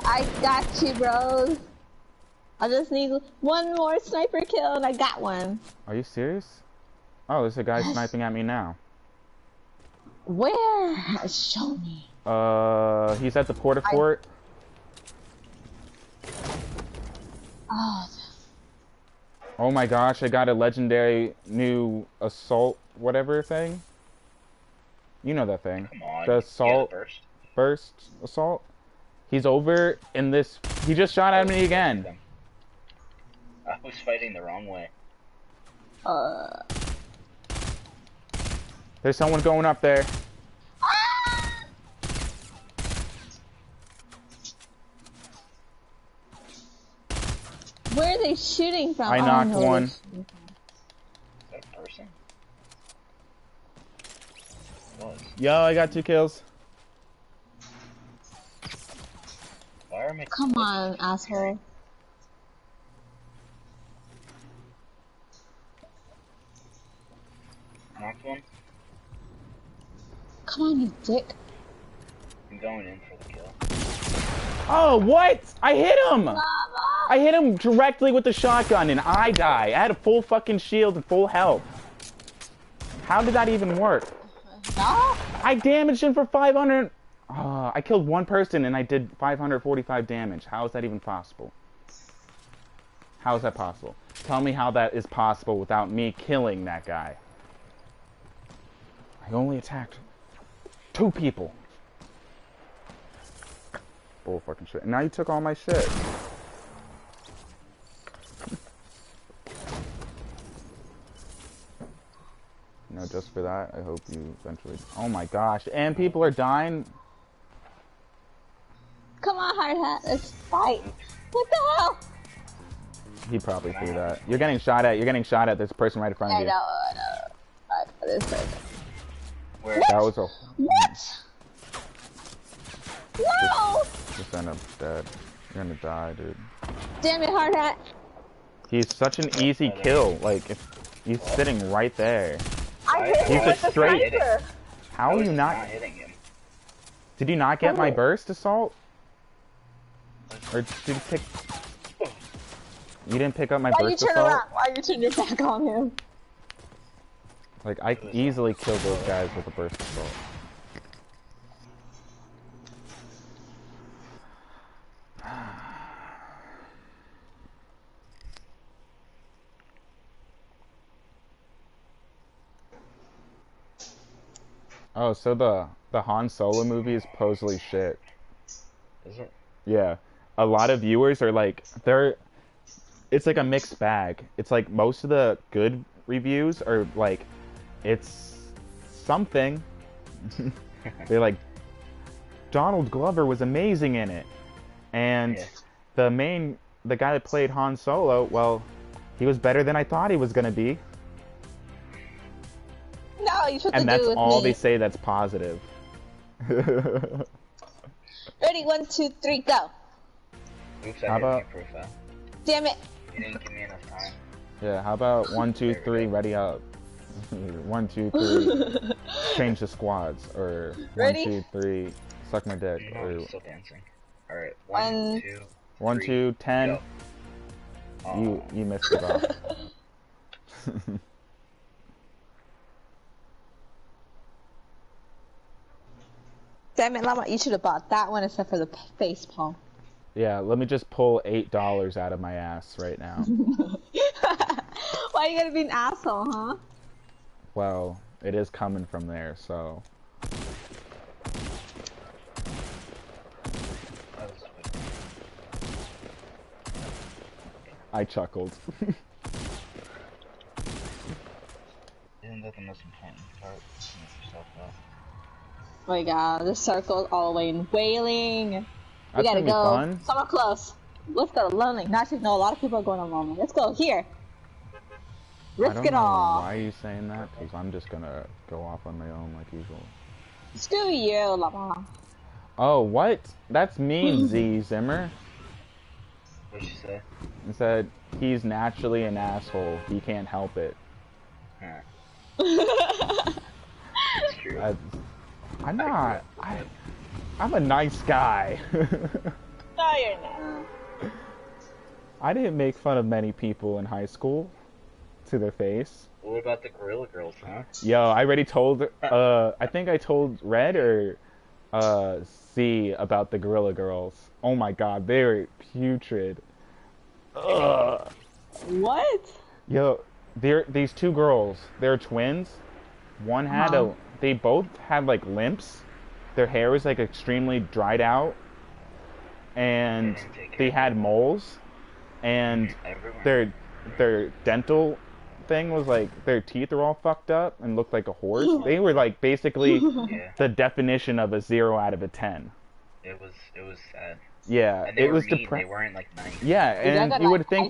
Speaker 2: I got you, bros. I just need one more sniper kill and I got one.
Speaker 1: Are you serious? Oh, there's a guy sniping at me now.
Speaker 2: Where? Show me.
Speaker 1: Uh, he's at the porta
Speaker 2: I-
Speaker 1: fort.
Speaker 2: Oh,
Speaker 1: Oh my gosh, I got a legendary new assault whatever thing. You know that thing.
Speaker 5: Come on.
Speaker 1: The
Speaker 5: Yeah,
Speaker 1: assault
Speaker 5: burst.
Speaker 1: burst assault. He's over in this he just shot at me again.
Speaker 5: I was fighting the wrong way.
Speaker 2: uh.
Speaker 1: There's someone going up there.
Speaker 2: Where are they shooting from?
Speaker 1: I
Speaker 2: oh,
Speaker 1: knocked
Speaker 2: oh,
Speaker 1: one. Yo, I got two kills.
Speaker 5: Come on, asshole. Knocked one.
Speaker 2: Come on, you dick.
Speaker 5: I'm going in for the kill.
Speaker 1: Oh, what? I hit him! I hit him directly with the shotgun and I die. I had a full fucking shield and full health. How did that even work?
Speaker 2: No?
Speaker 1: I damaged him for 500. Uh, I killed one person and I did 545 damage. How is that even possible? How is that possible? Tell me how that is possible without me killing that guy. I only attacked two people. Bull fucking shit. Now you took all my shit. You know, just for that, I hope you eventually. Oh my gosh! And people are dying.
Speaker 2: Come on, hard hat. Let's fight. What the hell?
Speaker 1: He probably threw that. You're getting shot at. You're getting shot at. A person right in front of
Speaker 2: I
Speaker 1: you.
Speaker 2: know, I know. I know this person.
Speaker 5: Where?
Speaker 1: That was a.
Speaker 2: What? No!
Speaker 1: Just end up dead. You're gonna die, dude.
Speaker 2: Damn it, hard hat.
Speaker 1: He's such an easy kill. Like, if he's sitting right there.
Speaker 2: I hit
Speaker 1: He's
Speaker 2: him
Speaker 1: a
Speaker 2: with the
Speaker 1: straight-
Speaker 2: sniper.
Speaker 1: How are you
Speaker 5: not
Speaker 1: not?
Speaker 5: hitting him.
Speaker 1: Did you not get my
Speaker 2: Oh.
Speaker 1: burst assault? Or did you pick? You didn't pick up my
Speaker 2: Why you turn
Speaker 1: assault?
Speaker 2: around? Why you turn your back on him?
Speaker 1: Like I easily killed those guys with a burst assault. Oh, so the the Han Solo movie is supposedly shit.
Speaker 5: Is it?
Speaker 1: Yeah. A lot of viewers are like they're it's like a mixed bag. It's like most of the good reviews are like it's something. They're like Donald Glover was amazing in it. And
Speaker 5: Yeah.
Speaker 1: the main the guy that played Han Solo, well, he was better than I thought he was going to be.
Speaker 2: No, you should
Speaker 1: And
Speaker 2: do
Speaker 1: that's
Speaker 2: with
Speaker 1: all
Speaker 2: me.
Speaker 1: they say that's positive.
Speaker 2: Ready, one, two, three, go.
Speaker 5: Oops, I
Speaker 1: How about-
Speaker 5: you profile.
Speaker 2: Damn it.
Speaker 5: You didn't give me enough time.
Speaker 1: yeah, how about one, two, three, ready up? one, two, three, change the squads, or
Speaker 2: Ready?
Speaker 1: one, two, three, suck my dick,
Speaker 5: No,
Speaker 1: or
Speaker 5: I'm still dancing. Alright,
Speaker 2: One-
Speaker 5: one, two,
Speaker 1: one,
Speaker 5: three,
Speaker 1: two, ten.
Speaker 5: go.
Speaker 1: You
Speaker 5: Aw.
Speaker 1: you missed it off.
Speaker 2: Damn it, Llama, you should have bought that one except for the face palm.
Speaker 1: yeah, let me just pull eight dollars out of my ass right now.
Speaker 2: Why are you gonna be an asshole, huh?
Speaker 1: Well, it is coming from there, so
Speaker 5: That was quick.
Speaker 1: I chuckled.
Speaker 5: Isn't that the most important part? Yourself up.
Speaker 2: Oh my god, the circle all the way in wailing. We
Speaker 1: That's
Speaker 2: gotta go
Speaker 1: fun.
Speaker 2: somewhere close. Let's go to Lonely. Not actually, no, a lot of people are going to Lonely. Let's go here.
Speaker 1: I
Speaker 2: Risk it all.
Speaker 1: why are you saying that, because I'm just gonna go off on my own like usual.
Speaker 2: Screw you, Llama.
Speaker 1: Oh, what? That's mean, Z Zimmer.
Speaker 5: What'd you say?
Speaker 1: It said he's naturally an asshole. He can't help it.
Speaker 5: Huh. It's true.
Speaker 1: I, I'm not. I, I'm a nice guy.
Speaker 2: No, you're not.
Speaker 1: I didn't make fun of many people in high school to their face.
Speaker 5: What about the Gorilla Girls, huh?
Speaker 1: Yo, I already told. Uh, I think I told Red or uh, C about the Gorilla Girls. Oh my God, they were putrid. Ugh.
Speaker 2: What?
Speaker 1: Yo, they're these two girls. They're twins. One had
Speaker 2: Uh-huh.
Speaker 1: a. They both had like limps. Their hair was like extremely dried out, and they had moles, and
Speaker 5: Everyone.
Speaker 1: their their dental thing was like their teeth were all fucked up and looked like a horse. They were like basically
Speaker 5: Yeah,
Speaker 1: the definition of a zero out of a ten.
Speaker 5: it was it was sad.
Speaker 1: Yeah,
Speaker 5: And they
Speaker 1: it
Speaker 5: were
Speaker 1: was
Speaker 5: mean. They
Speaker 1: depressing.
Speaker 5: weren't like nice.
Speaker 1: Yeah, and you
Speaker 2: like,
Speaker 1: would think